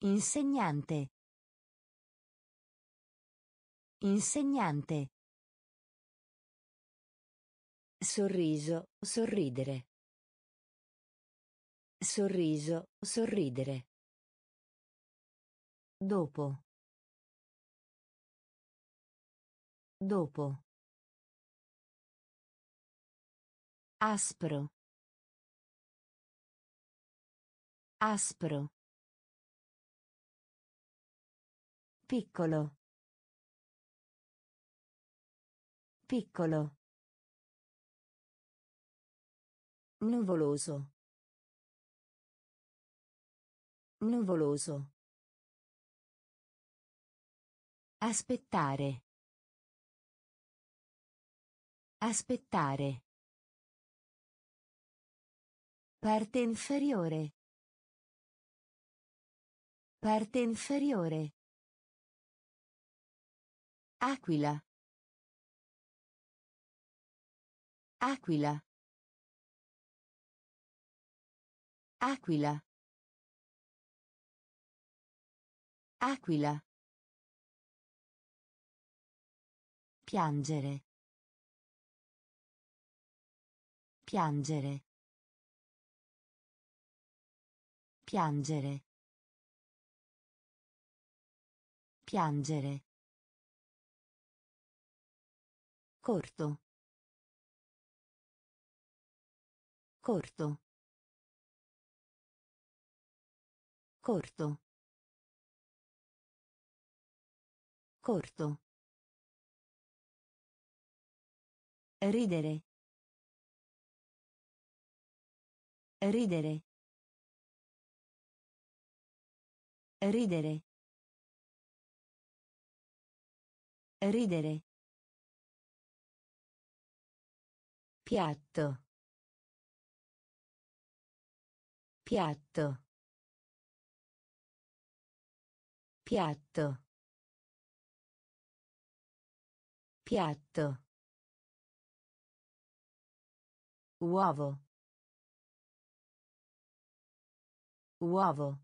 Insegnante. Insegnante. Sorriso, sorridere. Sorriso, sorridere. Dopo. Dopo. Aspro. Aspro. Piccolo. Piccolo. Nuvoloso. Nuvoloso. Aspettare. Aspettare. Parte inferiore. Parte inferiore. Aquila. Aquila. Aquila. Aquila. Piangere. Piangere. Piangere. Piangere. Corto. Corto. Corto. Corto. Ridere. Ridere. Ridere. Ridere. Piatto. Piatto. Piatto. Piatto. Uovo. Uovo.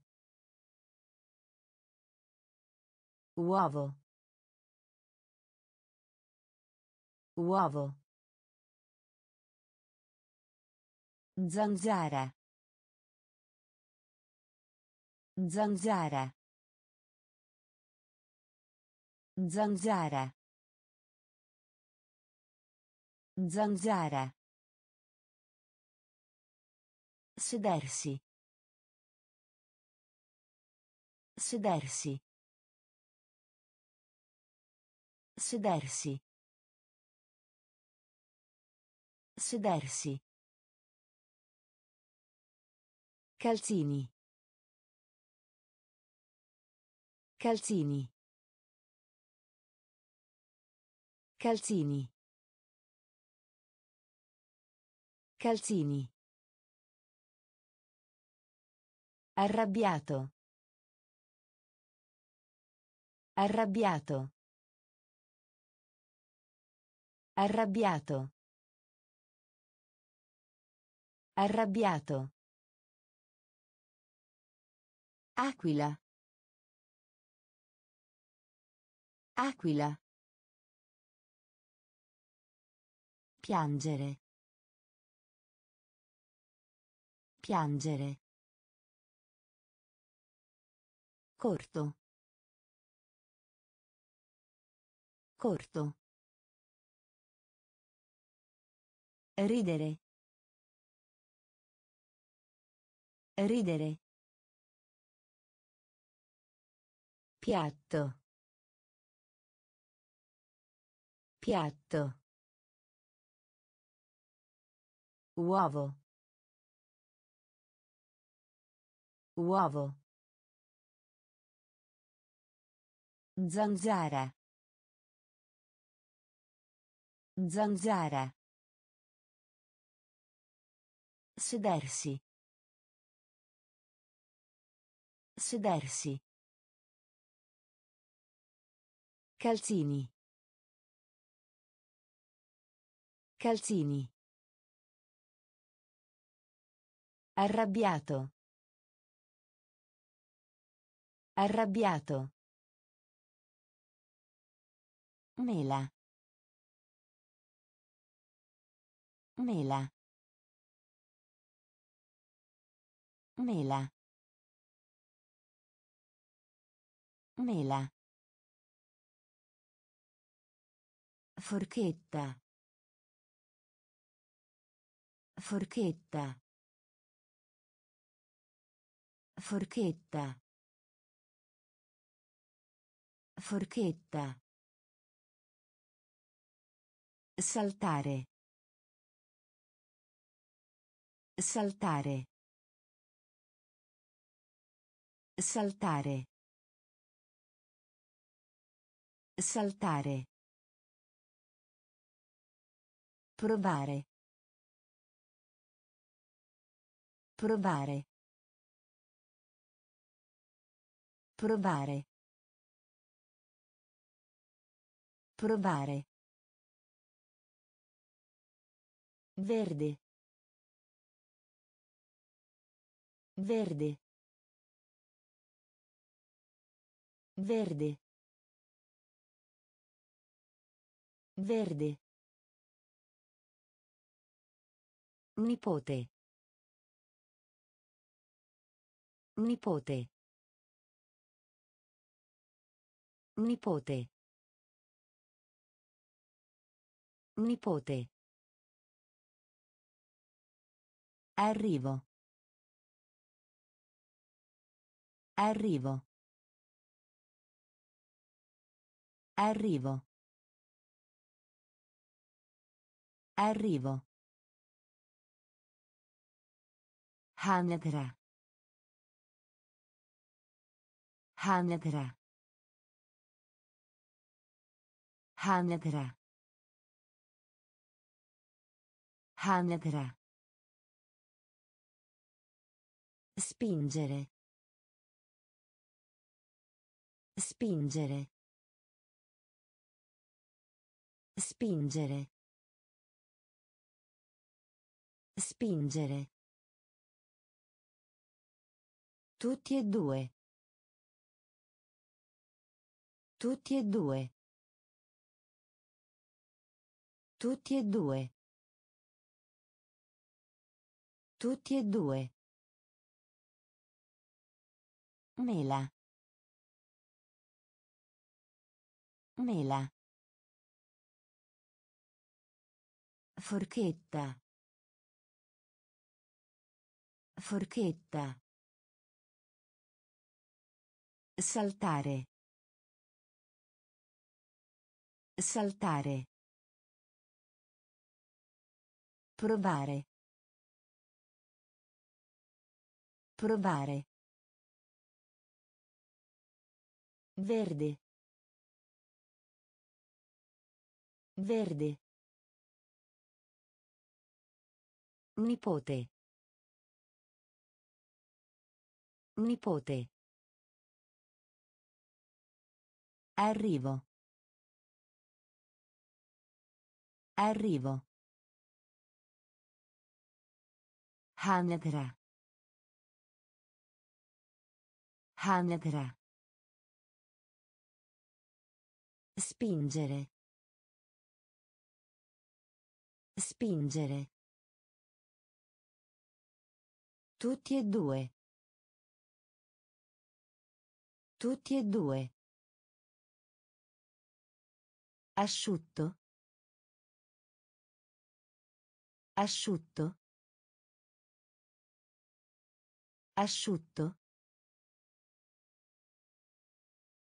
Uovo. Uovo. Zanzara. Zanzara. Zanzara. Zanzara. Sedersi. Sedersi. Sedersi. Sedersi. Calzini. Calzini. Calzini. Calzini. Arrabbiato. Arrabbiato. Arrabbiato. Arrabbiato. Aquila. Aquila. Piangere. Piangere. Corto. Corto. Ridere. Ridere. Piatto. Piatto. Uovo. Uovo. Zanzara. Zanzara. Sedersi. Sedersi. Calzini. Calzini. Arrabbiato. Arrabbiato. Mela. Mela. Mela. Mela. Forchetta. Forchetta. Forchetta. Forchetta. Saltare. Saltare. Saltare. Saltare. Provare. Provare. Provare. Provare. Verde. Verde. Verde. Verde. Nipote. Nipote. Nipote. Nipote. Arrivo. Arrivo. Arrivo. Arrivo. Hanedra. Hanedra. Hanedra. Hanedra. Spingere. Spingere. Spingere. Spingere. Tutti e due. Tutti e due. Tutti e due. Tutti e due. Mela. Mela. Forchetta. Forchetta. Saltare. Saltare. Provare. Provare. Verde. Verde. Nipote. Nipote. Arrivo. Arrivo. Hanedra. Hanedra. Spingere. Spingere. Tutti e due. Tutti e due. Asciutto. Asciutto. Asciutto.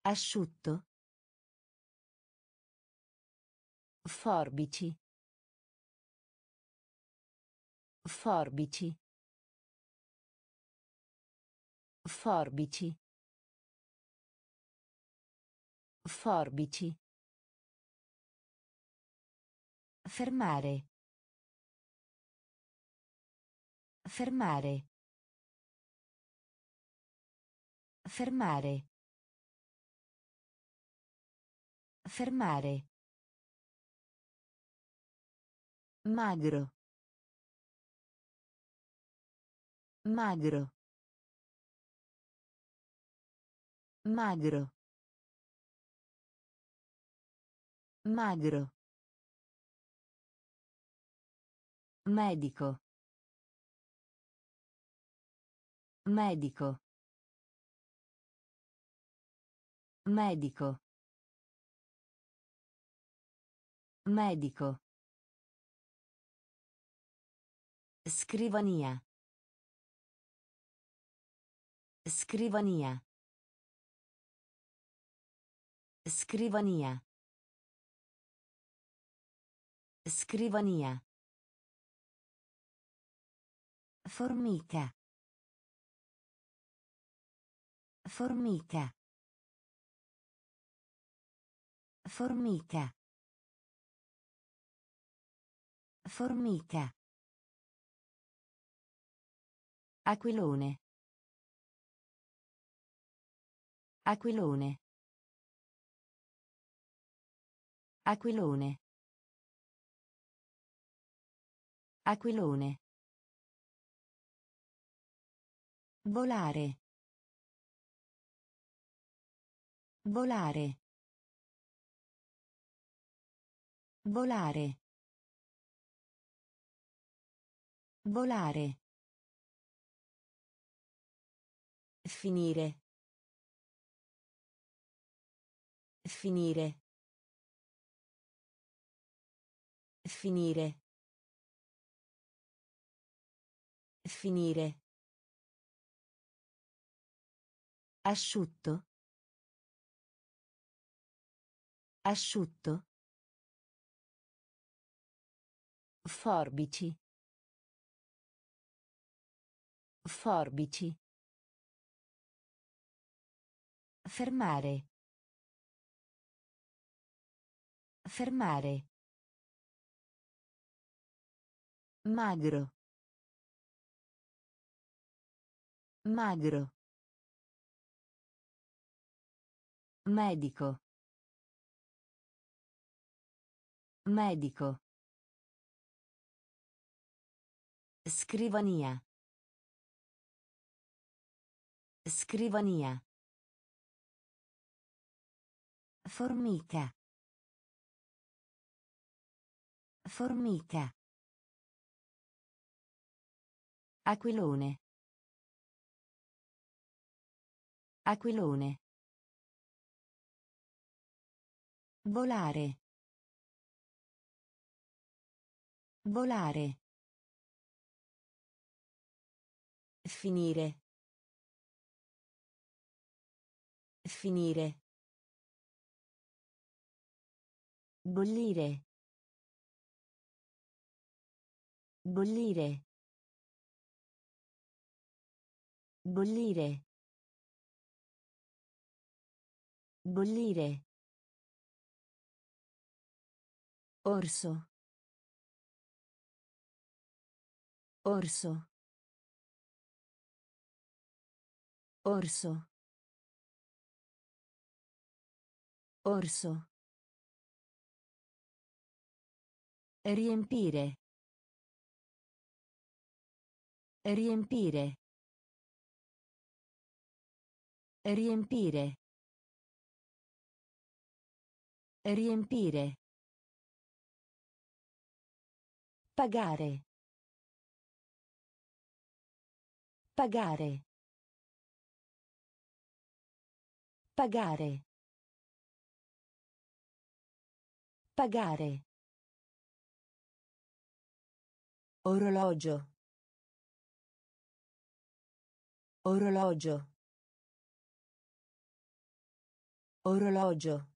Asciutto. Forbici. Forbici. Forbici. Forbici. Fermare. Fermare. Fermare. Fermare. Magro. Magro. Magro. Magro. Medico. Medico. Medico. Medico. Scrivania. Scrivania. Scrivania. Scrivania. Formica. Formica. Formica. Formica. Aquilone. Aquilone. Aquilone. Aquilone. Volare. Volare. Volare. Volare. Finire. Finire. Finire. Finire. Asciutto. Asciutto. Forbici. Forbici. Fermare. Fermare. Magro. Magro. Medico. Medico. Scrivania. Scrivania. Formica. Formica. Aquilone. Aquilone. Volare. Volare. Finire. Finire. Bollire. Bollire. Bollire. Bollire. Orso. Orso. Orso. Orso. Riempire. Riempire. Riempire. Riempire. Pagare. Pagare. Pagare. Pagare. Orologio. Orologio. Orologio.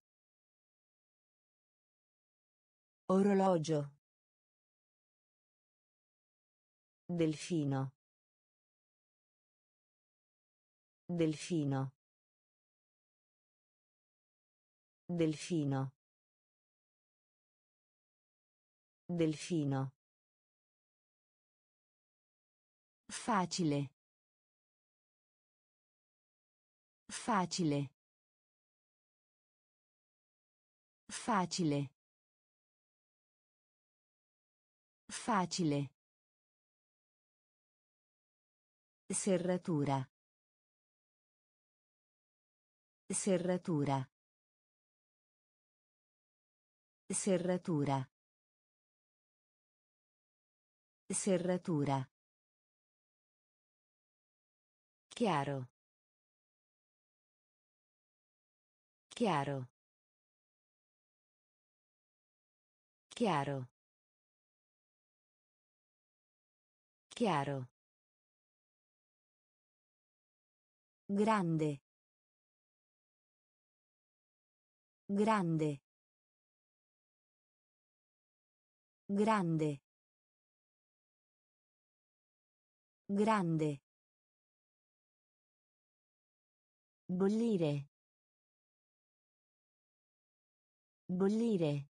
Orologio. Delfino. Delfino. Delfino. Delfino. Facile. Facile. Facile. Facile. Serratura. Serratura. Serratura. Serratura. Chiaro. Chiaro. Chiaro. Chiaro. Grande. Grande. Grande. Grande. Bollire. Bollire.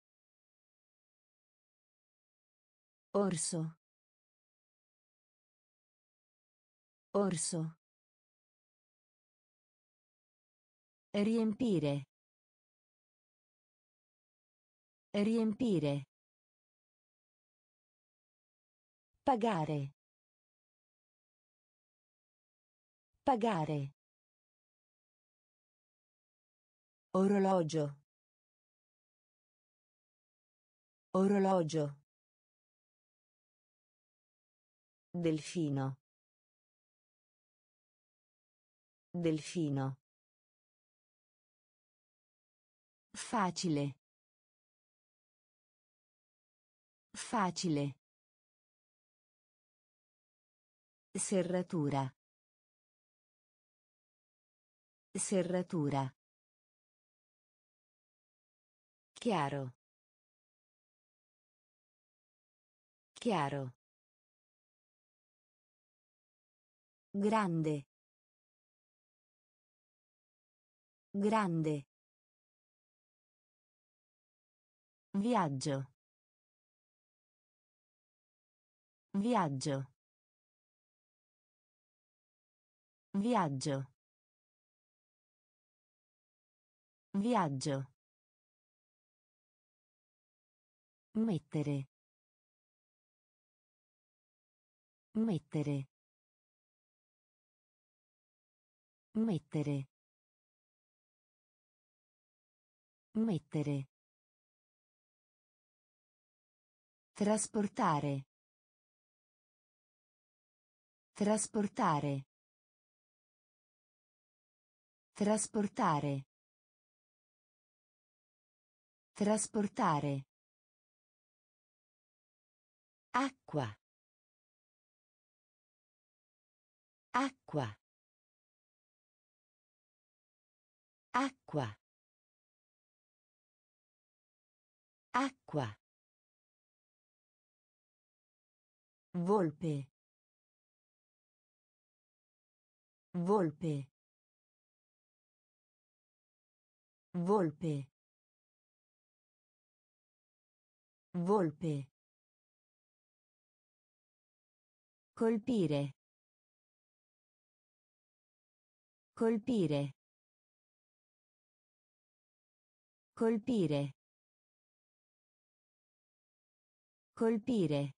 Orso. Orso. Riempire. Riempire. Pagare. Pagare. Orologio. Orologio. Delfino. Delfino. Facile. Facile. Serratura. Serratura. Chiaro. Chiaro. Grande. Grande. Viaggio. Viaggio. Viaggio. Viaggio. Mettere. Mettere. Mettere. Mettere. Trasportare. Trasportare. Trasportare. Trasportare. Acqua. Acqua. Acqua. Acqua. Volpe. Volpe. Volpe. Volpe. Colpire. Colpire. Colpire. Colpire.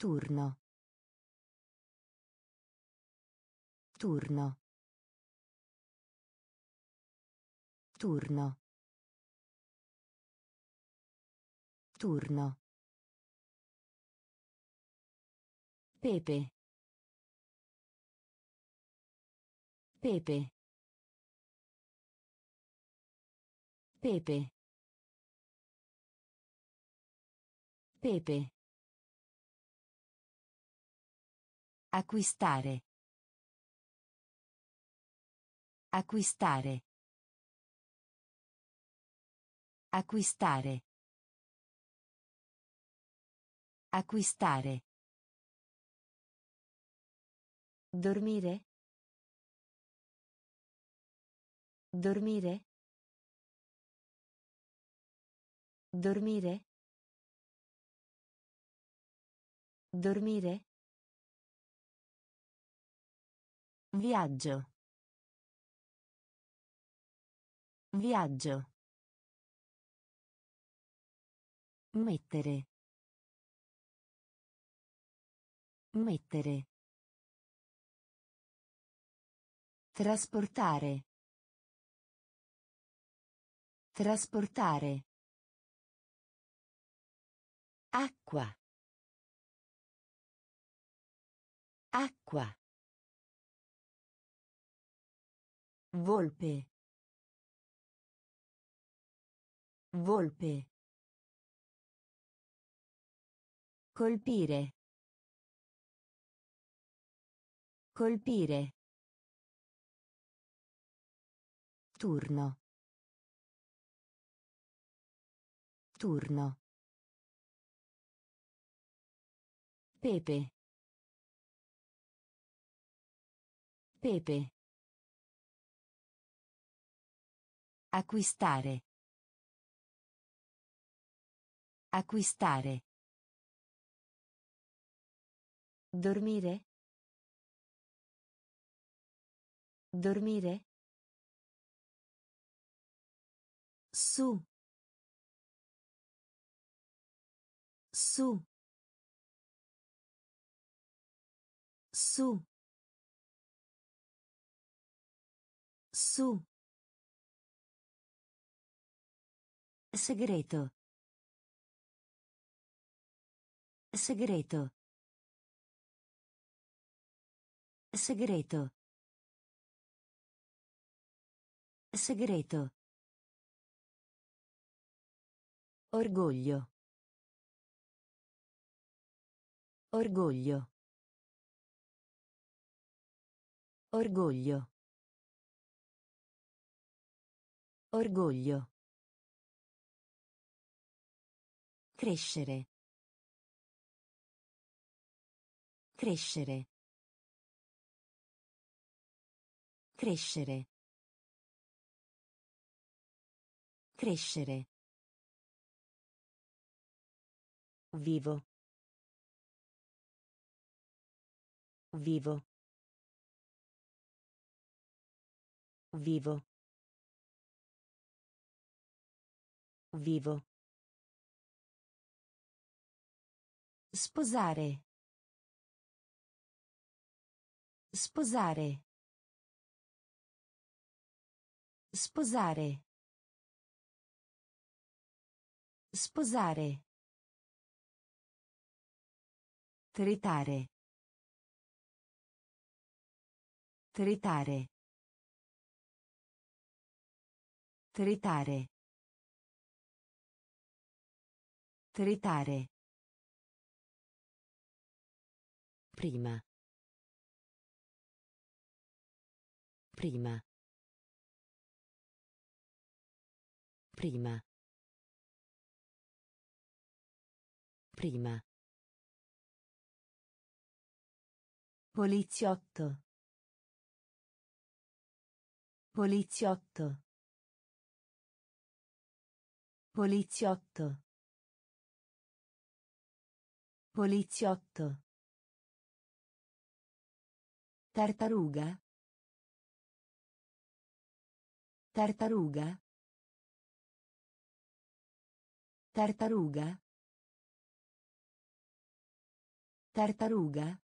Turno. Turno. Turno. Turno. Pepe. Pepe. Pepe. Pepe. Acquistare. Acquistare. Acquistare. Acquistare. Dormire. Dormire. Dormire. Dormire. Viaggio. Viaggio. Mettere. Mettere. Trasportare. Trasportare. Acqua. Acqua. Volpe. Volpe. Colpire. Colpire. Turno. Turno. Pepe. Pepe. Acquistare. Acquistare. Dormire. Dormire. Su. Su. Su. Su. Segreto. Segreto. Segreto. Segreto. Orgoglio. Orgoglio. Orgoglio. Orgoglio. Crescere. Crescere. Crescere. Crescere. Vivo. Vivo. Vivo. Vivo. Sposare. Sposare. Sposare. Sposare. Tritare. Tritare. Tritare. Tritare. Prima. Prima. Prima. Prima. Poliziotto. Poliziotto. Poliziotto. Poliziotto. Tartaruga. Tartaruga. Tartaruga. Tartaruga.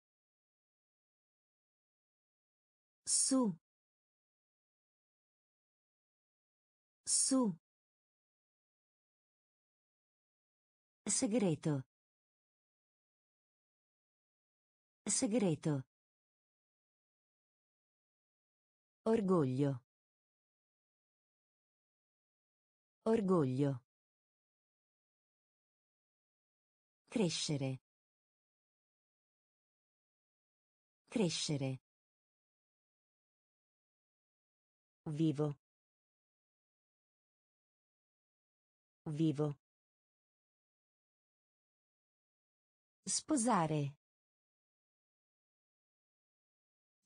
Su. Su. Segreto. Segreto. Orgoglio. Orgoglio. Crescere. Crescere. Vivo. Vivo. Sposare.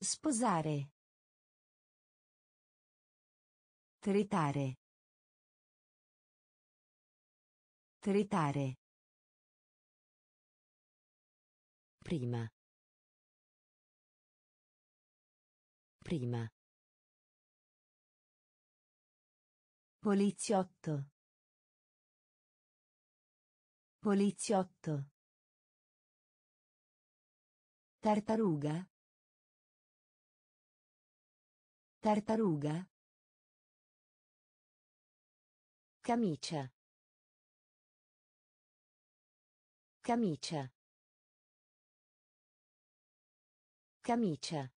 Sposare. Tritare. Tritare. Prima. Prima. Poliziotto. Poliziotto. Tartaruga. Tartaruga. Camicia. Camicia. Camicia.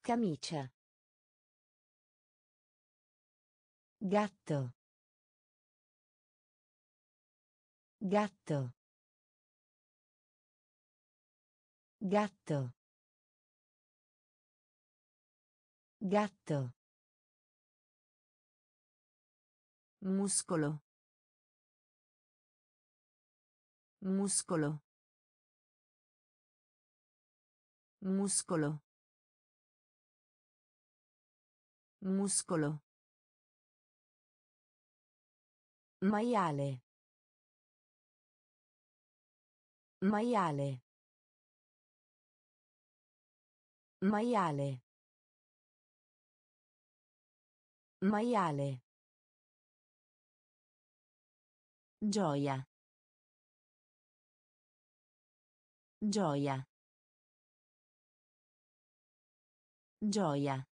Camicia. Gatto. Gatto. Gatto. Gatto. Muscolo. Muscolo. Muscolo. Muscolo. Maiale. Maiale. Maiale. Maiale. Gioia. Gioia. Gioia.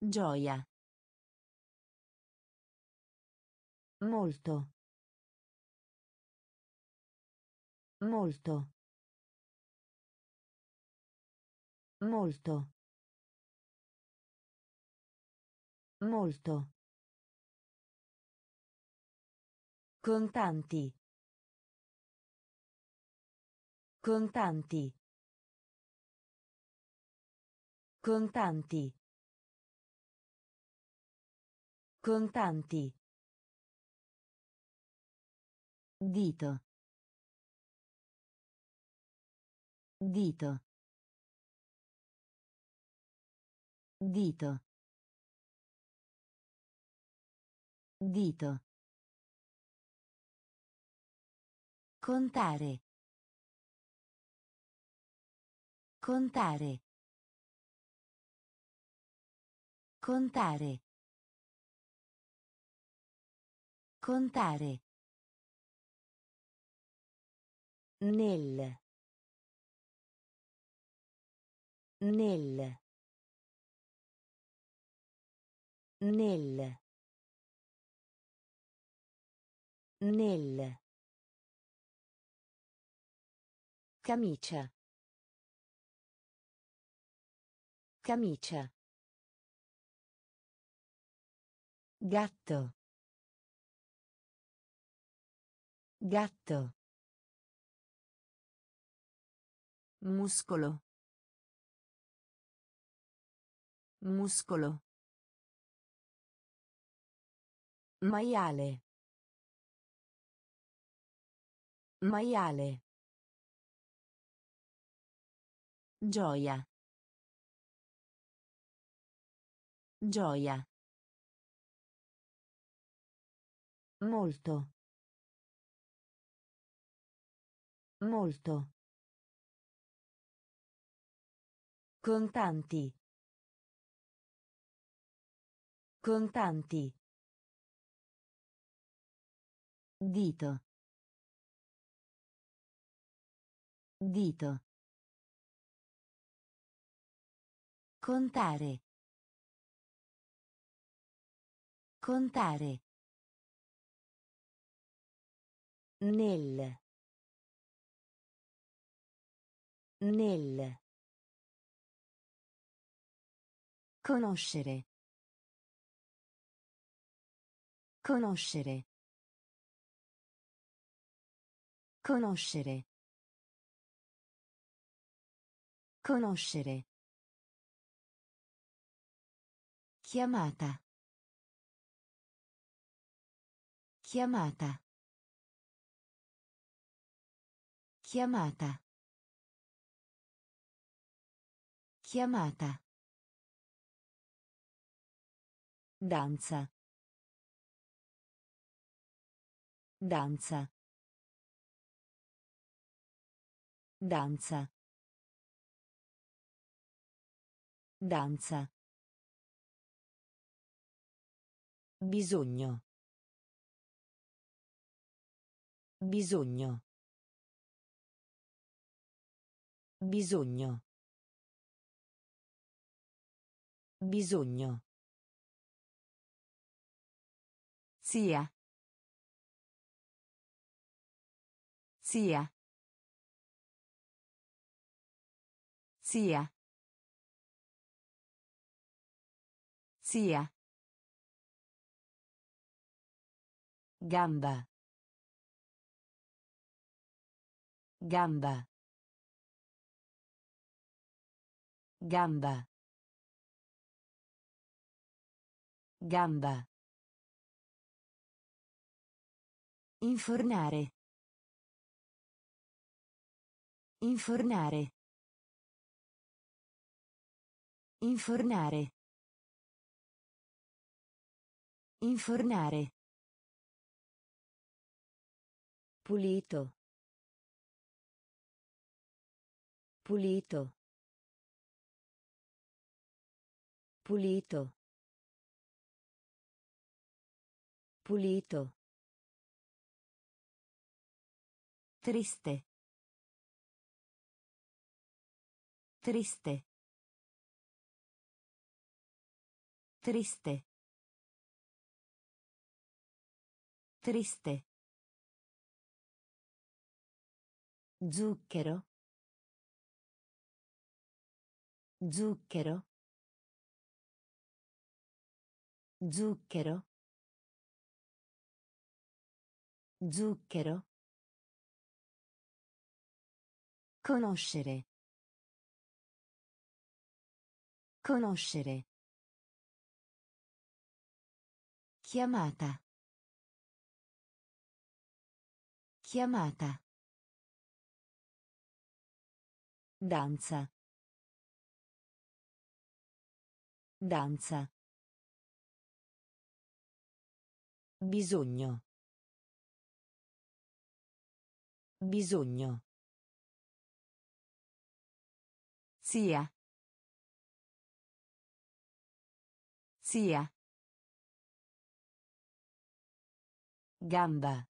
Gioia. Molto. Molto. Molto. Molto. Contanti. Contanti. Contanti. Contanti. Dito. Dito. Dito. Dito. Contare. Contare. Contare. Contare. Nel. Nel. Nel. Nel. Camicia. Camicia. Gatto. Gatto. Muscolo. Muscolo. Maiale. Maiale. Gioia. Gioia. Molto. Molto. Contanti. Contanti. Dito. Dito. Contare. Contare. Nel. Nel. Conoscere. Conoscere. Conoscere. Conoscere. Chiamata. Chiamata. Chiamata. Chiamata. Danza. Danza. Danza. Danza. Bisogno. Bisogno. Bisogno. Bisogno. Zia. Zia. Zia. Zia. Gamba. Gamba. Gamba. Gamba. Infornare. Infornare. Infornare. Infornare. Pulito. Pulito. Pulito. Pulito. Triste. Triste. Triste. Triste. Zucchero. Zucchero. Zucchero. Zucchero. Conoscere. Conoscere. Chiamata. Chiamata. Danza. Danza. Bisogno. Bisogno. Zia. Zia. Gamba.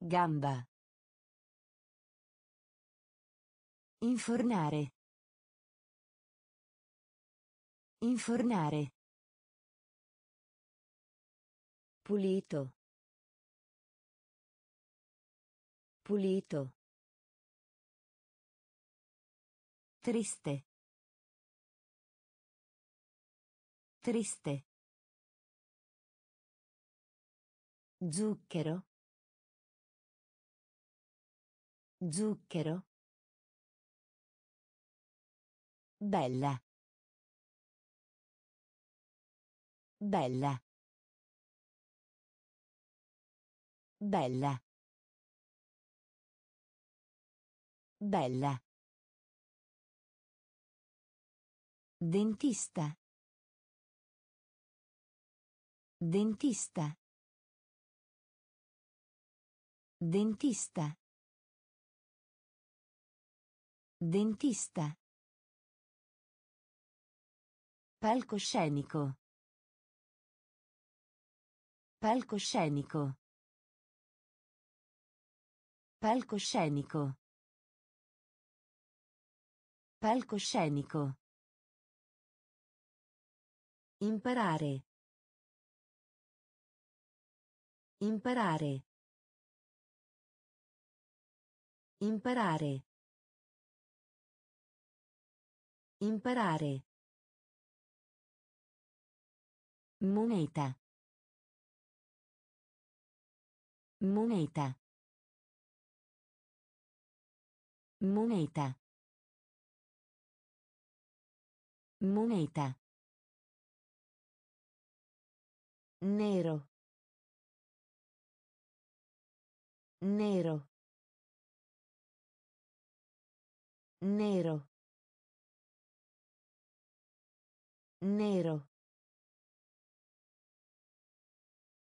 Gamba. Infornare. Infornare. Pulito. Pulito. Triste. Triste. Zucchero. Zucchero. Bella. Bella. Bella. Bella. Dentista. Dentista. Dentista. Dentista. Palcoscenico. Palcoscenico. Palcoscenico. Palcoscenico. Imparare. Imparare. Imparare. Imparare. Moneta. Moneta. Moneta. Moneta. Nero. Nero. Nero. Nero.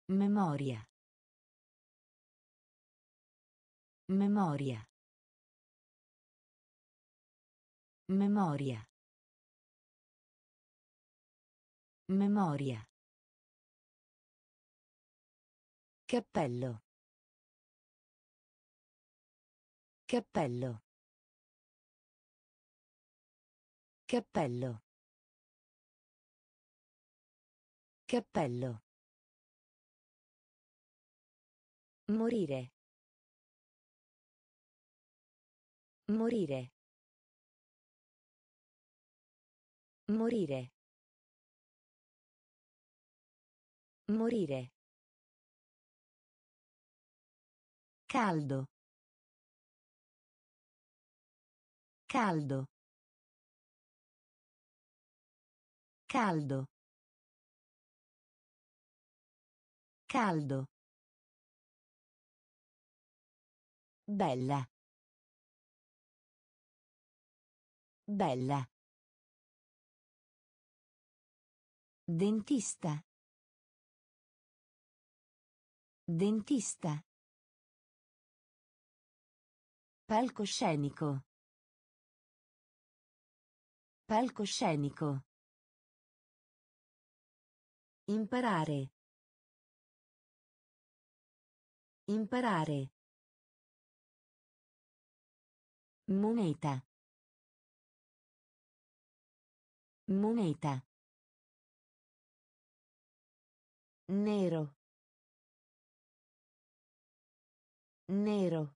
Memoria. Memoria. Memoria. Memoria. Cappello. Cappello. Cappello. Cappello. Morire. Morire. Morire. Morire. Caldo. Caldo. Caldo. Caldo. Bella. Bella. Dentista. Dentista. Palcoscenico. Palcoscenico. Imparare. Imparare. Moneta. Moneta. Nero. Nero.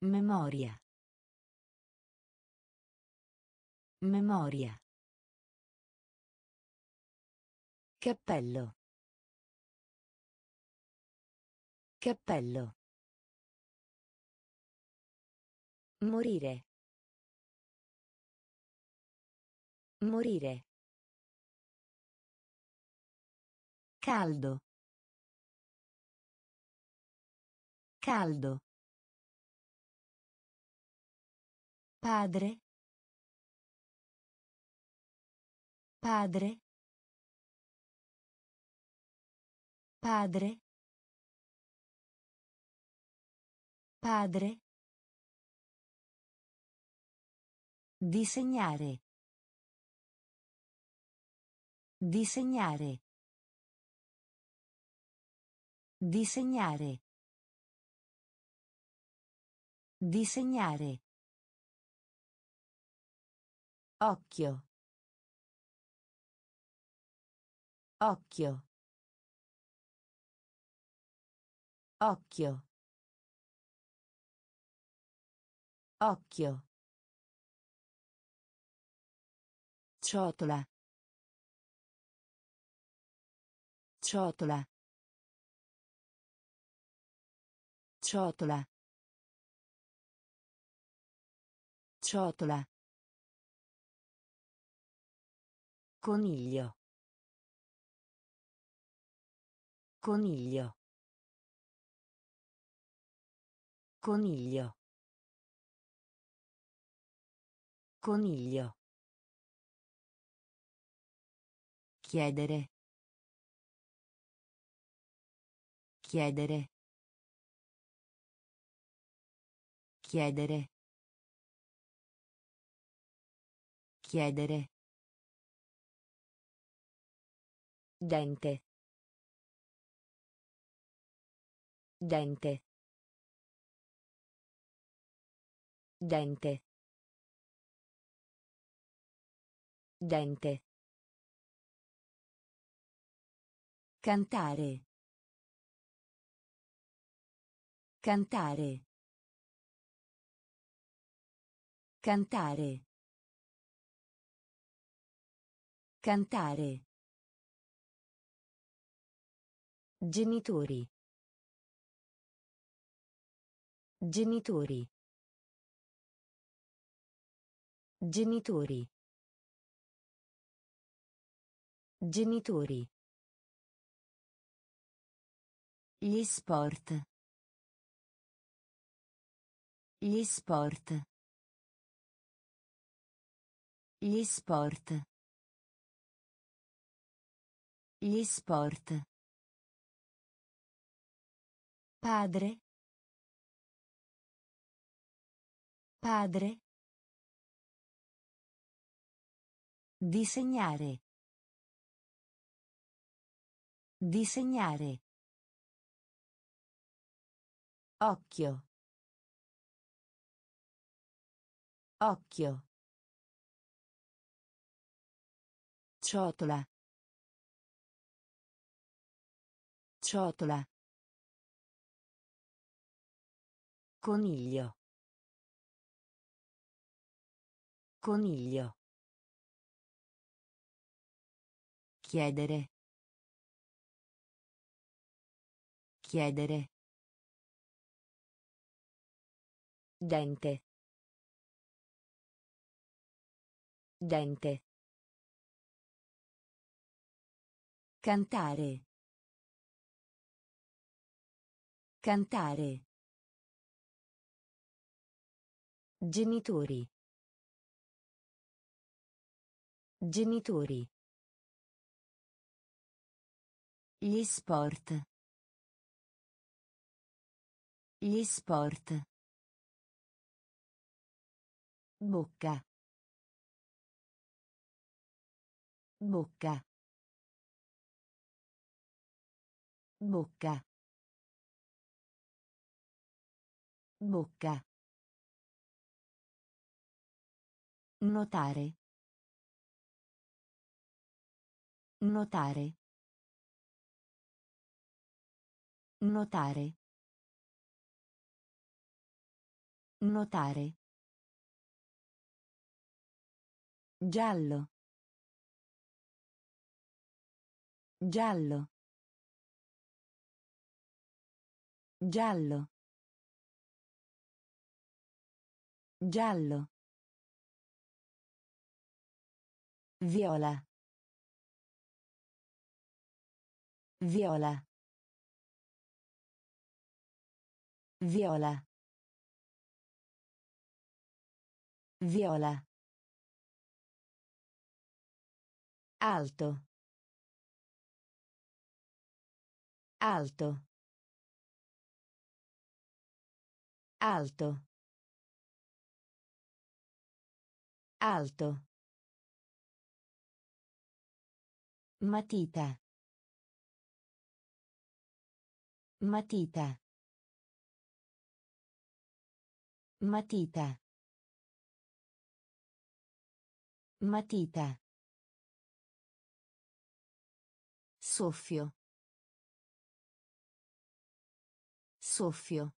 Memoria. Memoria. Cappello. Cappello. Morire. Morire. Caldo. Caldo. Padre. Padre. Padre. Padre. Disegnare. Disegnare. Disegnare. Disegnare. Occhio. Occhio. Occhio. Occhio. Ciotola. Ciotola. Ciotola. Ciotola. Coniglio. Coniglio. Coniglio. Coniglio. Chiedere. Chiedere. Chiedere. Chiedere. Dente. Dente. Dente. Dente. Cantare. Cantare. Cantare. Cantare. Genitori. Genitori. Genitori. Genitori. Gli sport. Gli sport. Gli sport. Gli sport. Padre. Padre. Disegnare. Disegnare. Occhio. Occhio. Ciotola. Ciotola. Coniglio. Coniglio. Chiedere. Chiedere. Dente. Dente. Cantare. Cantare. Genitori. Genitori. Gli sport. Gli sport. Bocca. Bocca. Bocca. Bocca. Notare. Notare. Notare. Notare. Giallo. Giallo. Giallo. Giallo. Viola. Viola. Viola. Viola. Alto. Alto. Alto. Alto. Matita. Matita. Matita. Matita. Soffio. Soffio.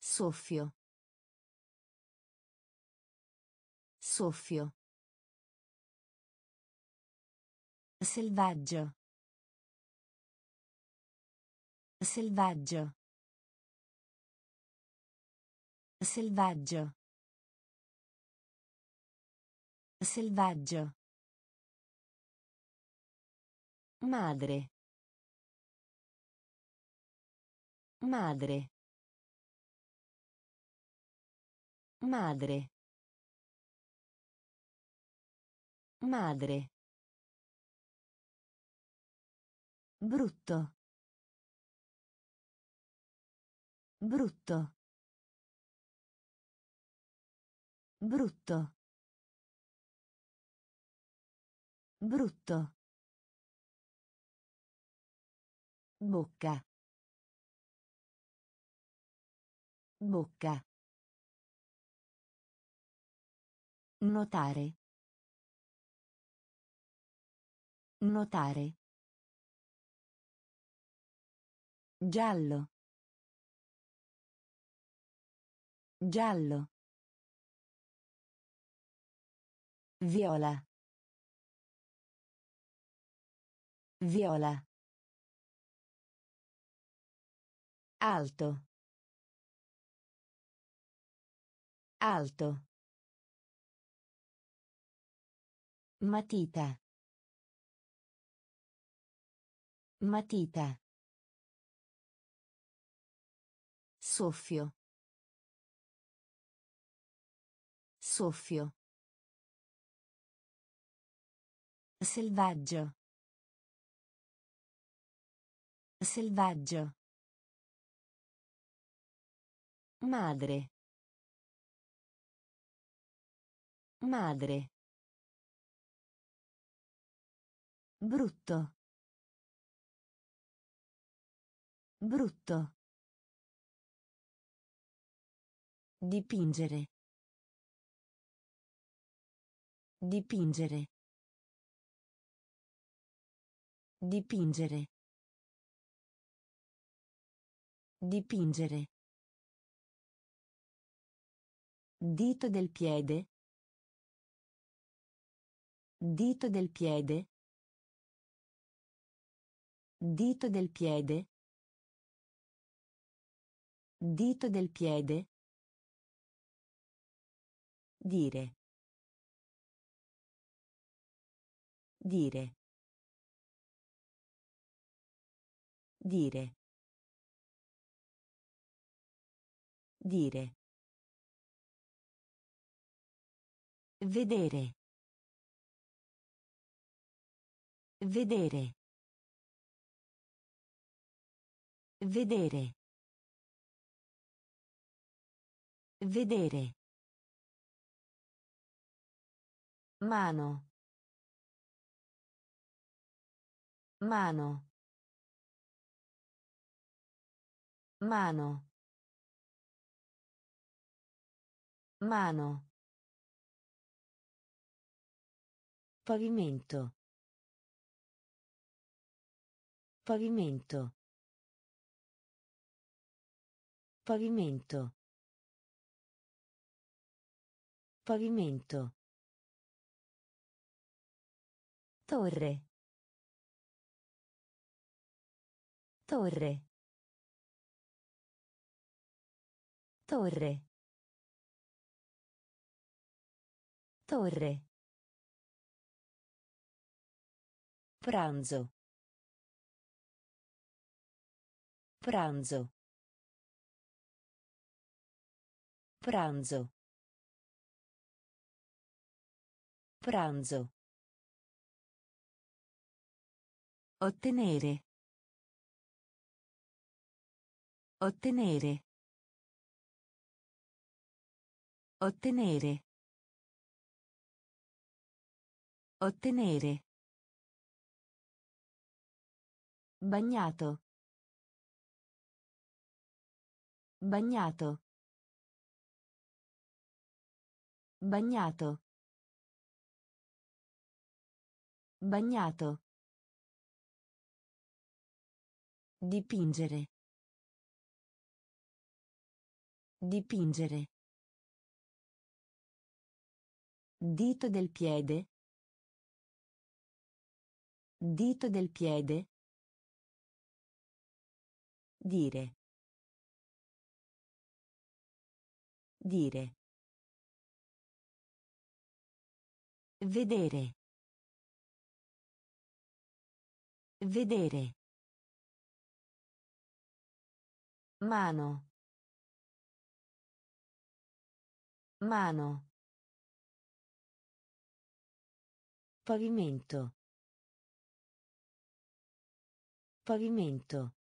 Soffio. Soffio. Selvaggio. Selvaggio. Selvaggio. Selvaggio. Madre. Madre. Madre. Madre. Brutto. Brutto. Brutto. Brutto. Bocca. Bocca. Notare. Notare. Giallo. Giallo. Viola. Viola. Alto. Alto. Matita. Matita. Soffio. Soffio. Selvaggio. Selvaggio. Madre. Madre. Brutto. Brutto. Dipingere. Dipingere. Dipingere. Dipingere. Dito del piede. Dito del piede. Dito del piede. Dito del piede. Dire. Dire. Dire. Dire. Vedere. Vedere. Vedere. Vedere. Mano. Mano. Mano. Mano. Pavimento. Pavimento. Pavimento. Pavimento. Torre. Torre. Torre. Torre. Pranzo. Pranzo. Pranzo. Pranzo. Ottenere. Ottenere. Ottenere. Ottenere. Bagnato. Bagnato. Bagnato. Bagnato. Dipingere. Dipingere. Dito del piede. Dito del piede. Dire. Dire. Vedere. Vedere. Mano. Mano. Pavimento. Pavimento.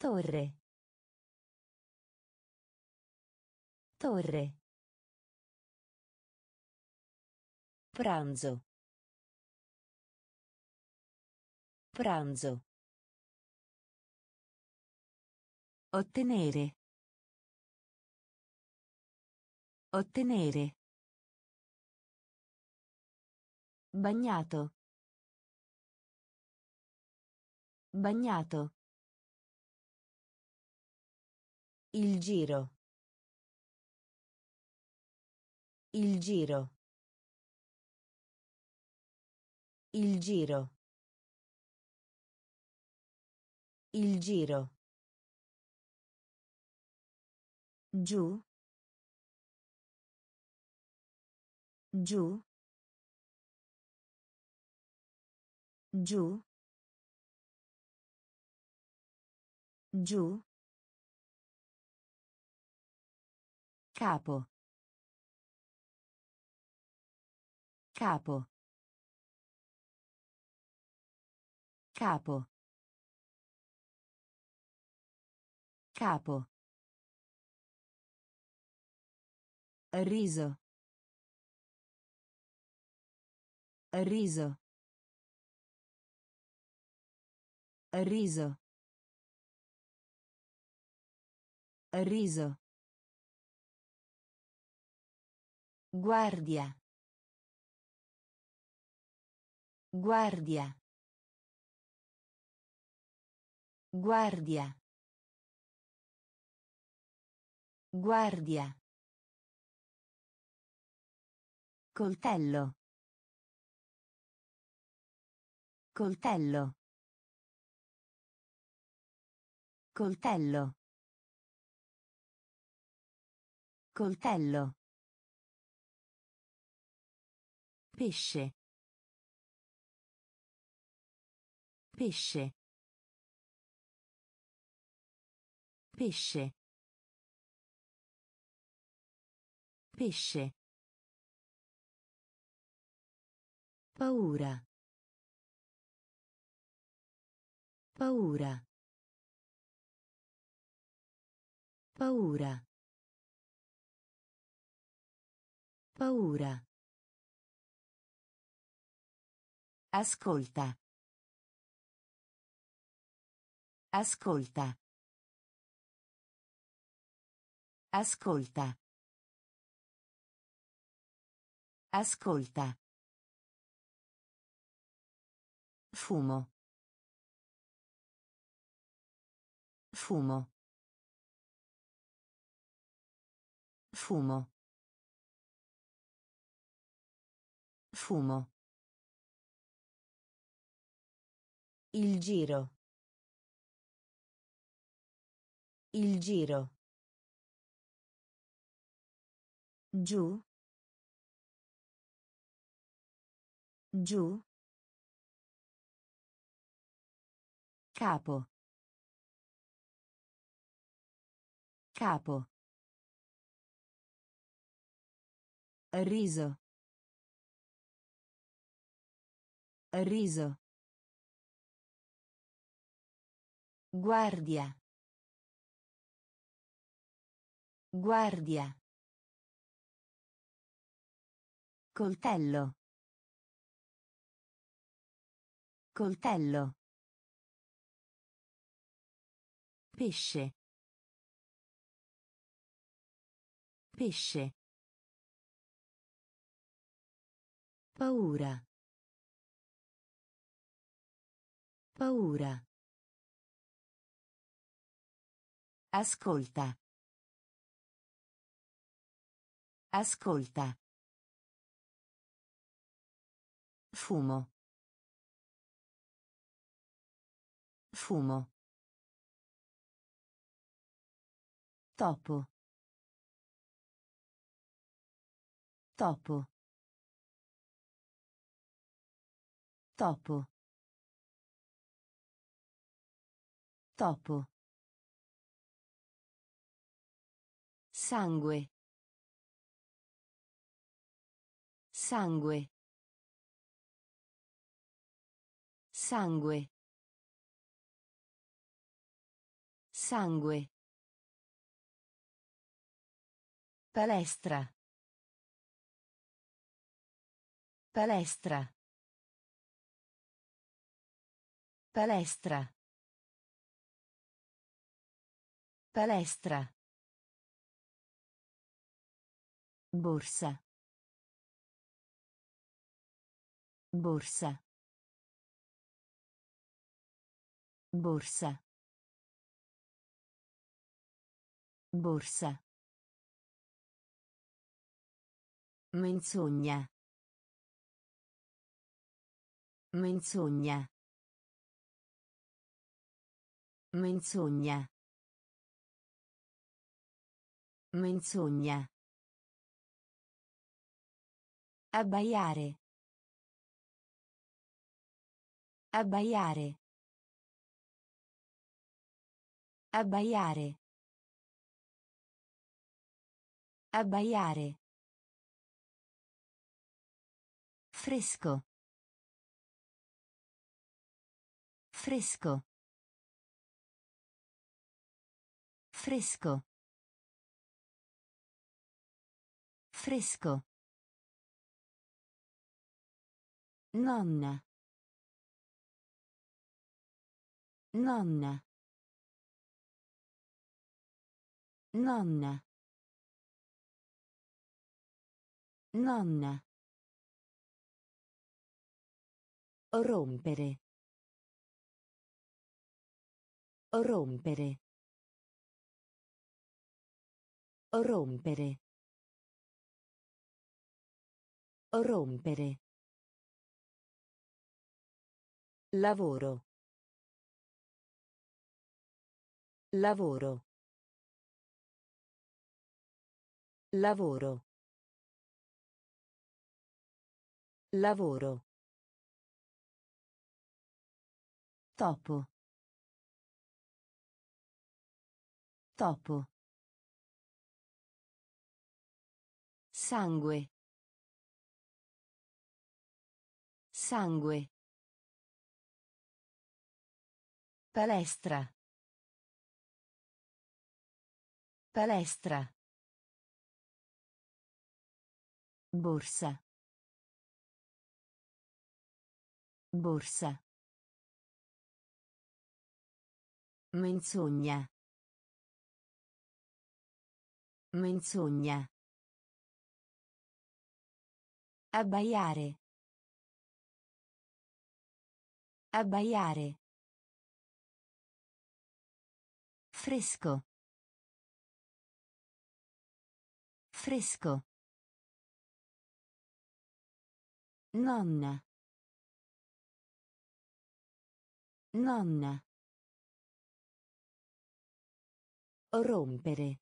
Torre. Torre. Pranzo. Pranzo. Ottenere. Ottenere. Bagnato. Bagnato. Il giro. Il giro. Il giro. Il giro. Giù. Giù. Giù. Giù. Capo. Capo. Capo. Capo. Riso. Riso. Riso. Riso. Guardia. Guardia. Guardia. Guardia. Coltello. Coltello. Coltello. Coltello. Pesce. Pesce. Pesce. Pesce. Paura. Paura. Paura. Paura. Ascolta. Ascolta. Ascolta. Ascolta. Fumo. Fumo. Fumo. Fumo. Il giro. Il giro. Giù. Giù. Capo. Capo. Riso. Riso. Guardia. Guardia. Coltello. Coltello. Pesce. Pesce. Paura. Paura. Ascolta. Ascolta. Fumo. Fumo. Topo. Topo. Topo. Topo. Sangue. Sangue. Sangue. Sangue. Palestra. Palestra. Palestra. Palestra. Borsa. Borsa. Borsa. Borsa. Menzogna. Menzogna. Menzogna. Menzogna. Abbaiare. Abbaiare. Abbaiare. Abbaiare. Fresco. Fresco. Fresco. Fresco. Nonna. Nonna. Nonna. Nonna. Rompere. Rompere. Rompere. Rompere. Lavoro. Lavoro. Lavoro. Lavoro. Topo. Topo. Sangue. Sangue. Palestra. Palestra. Borsa. Borsa. Menzogna. Menzogna. Abbaiare. Abbaiare. Fresco. Fresco. Nonna. Nonna. Rompere.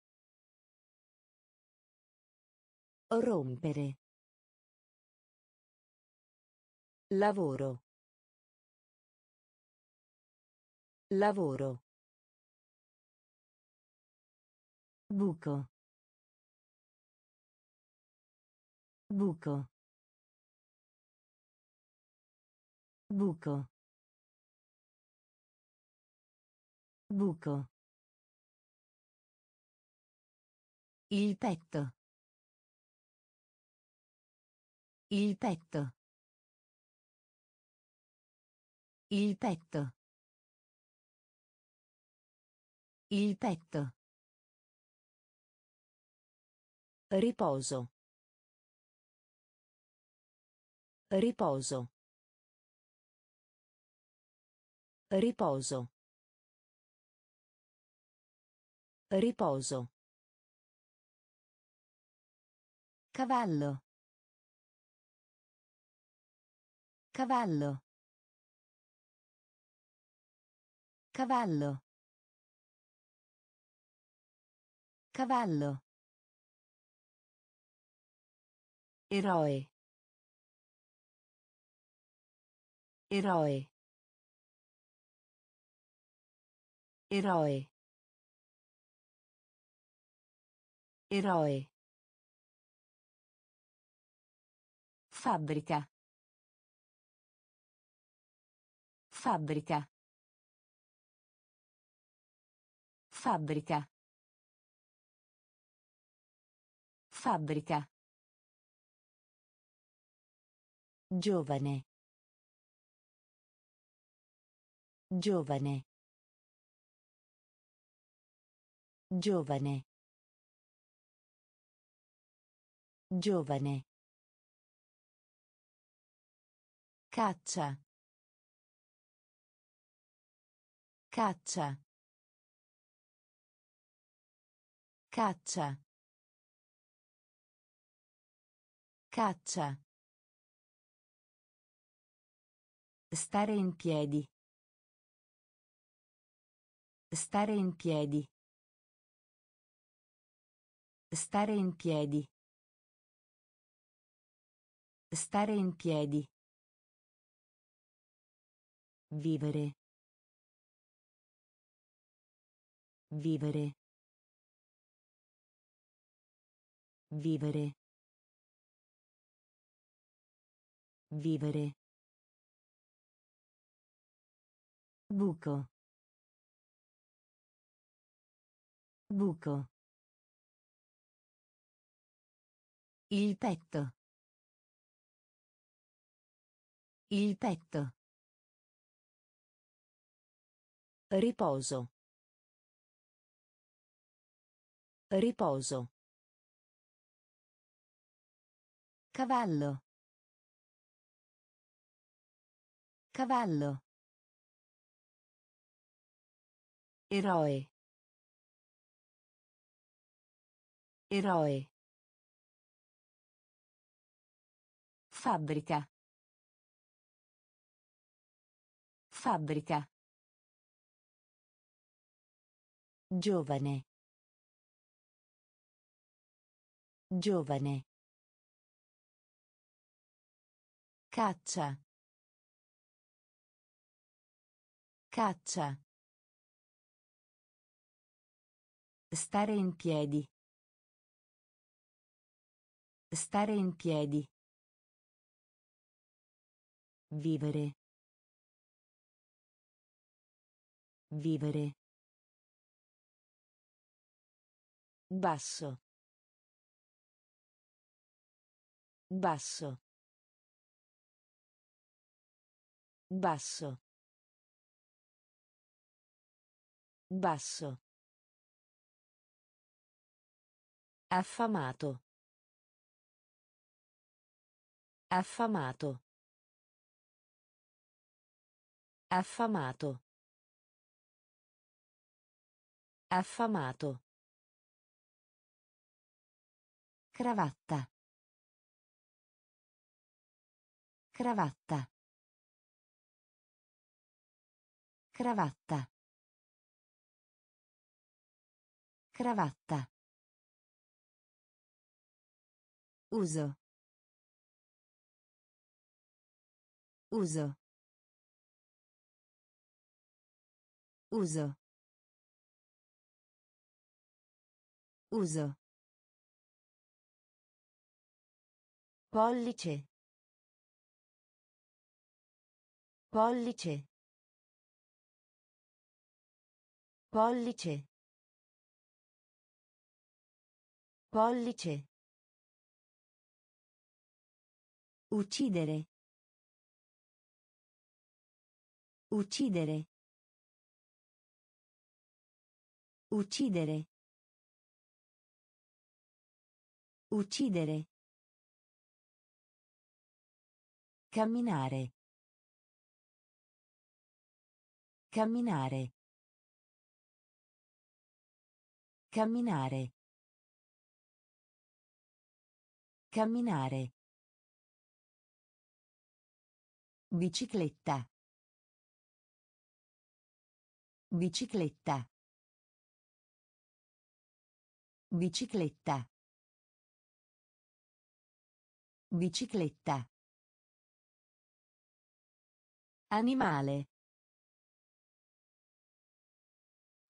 Rompere. Lavoro. Lavoro. Buco. Buco. Buco. Buco. Il petto. Il petto. Il petto. Il petto. Riposo. Riposo. Riposo. Riposo. Cavallo. Cavallo. Cavallo. Cavallo. Eroe. Eroe. Eroe. Eroe. Fabbrica. Fabbrica. Fabbrica. Fabbrica. Giovane. Giovane. Giovane. Giovane. Caccia. Caccia. Caccia. Caccia. Stare in piedi. Stare in piedi. Stare in piedi. Stare in piedi. Vivere. Vivere. Vivere. Vivere. Buco. Buco. Il petto. Il petto. Riposo. Riposo. Cavallo. Cavallo. Eroe. Eroe. Fabbrica. Fabbrica. Giovane. Giovane. Caccia. Caccia. Stare in piedi. Stare in piedi. Vivere. Vivere. Basso. Basso. Basso. Basso. Affamato. Affamato. Affamato. Affamato. Cravatta. Cravatta. Cravatta. Cravatta. Uso. Uso. Uso. Uso. Pollice. Pollice. Pollice. Pollice. Uccidere. Uccidere. Uccidere. Uccidere. Camminare. Camminare. Camminare. Camminare. Bicicletta. Bicicletta. Bicicletta. Bicicletta. Animale.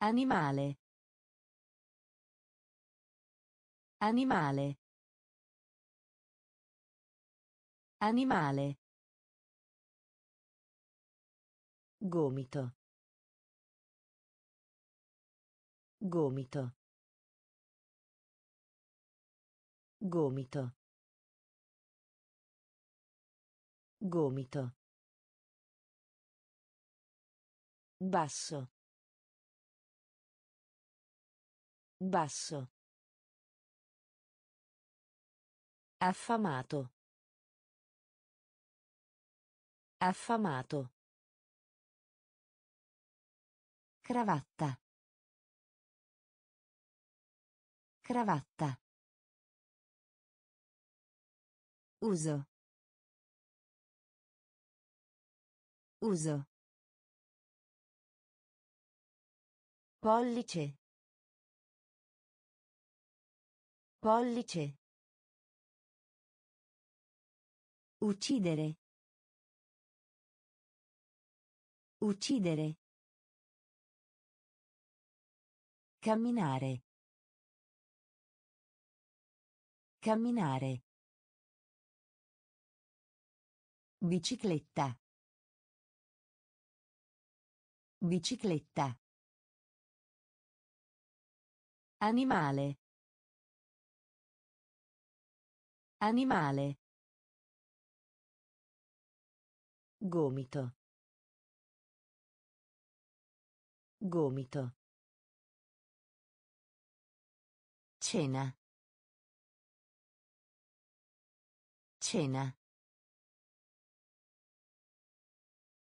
Animale. Animale. Animale. Gomito. Gomito. Gomito. Gomito. Basso. Basso. Affamato. Affamato. Cravatta. Cravatta. Uso. Uso. Pollice. Pollice. Uccidere. Uccidere. Camminare. Camminare. Bicicletta. Bicicletta. Animale. Animale. Gomito. Gomito. Cena. Cena.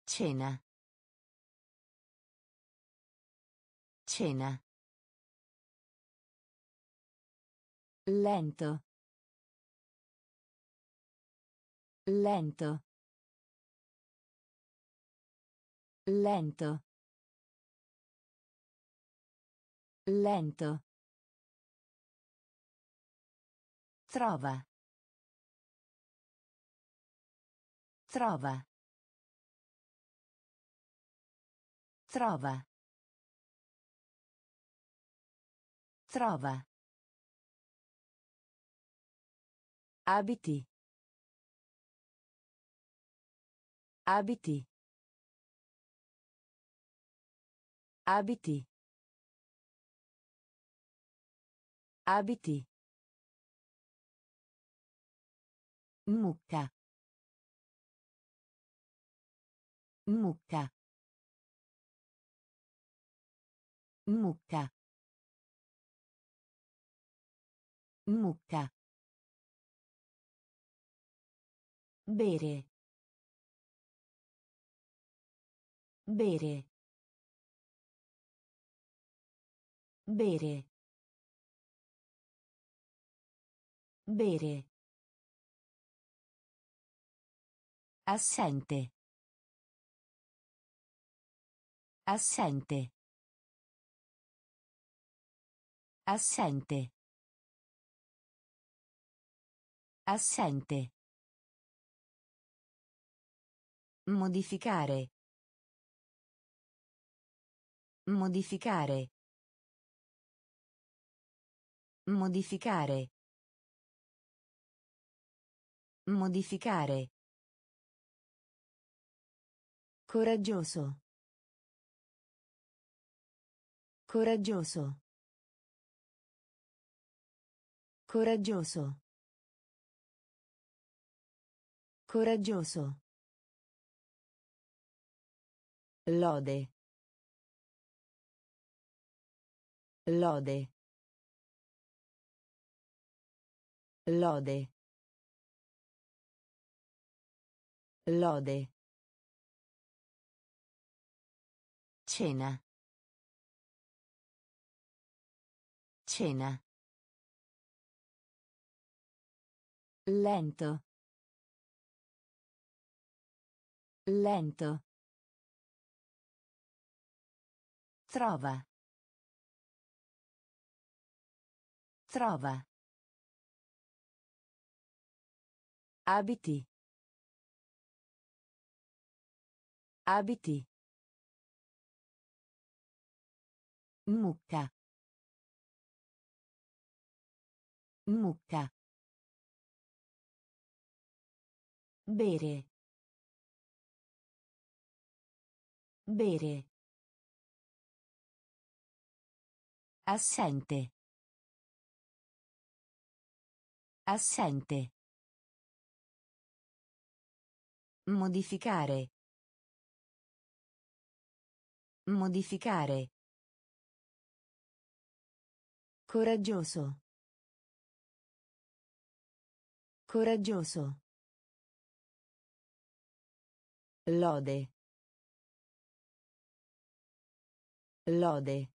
Cena. Cena. Lento. Lento. Lento. Lento. Trova. Trova. Trova. Trova. Abiti. Abiti. Abiti. Abiti. Mucca. Mucca. Mucca. Mucca. Bere. Bere. Bere. Bere. Assente. Assente. Assente. Assente. Modificare. Modificare. Modificare. Modificare. Coraggioso. Coraggioso. Coraggioso. Coraggioso. Lode. Lode. Lode. Lode. Cena. Cena. Lento. Lento. Trova. Trova. Abiti. Abiti. Mucca. Mucca. Bere. Bere. Assente. Assente. Modificare. Modificare. Coraggioso. Coraggioso. Lode. Lode.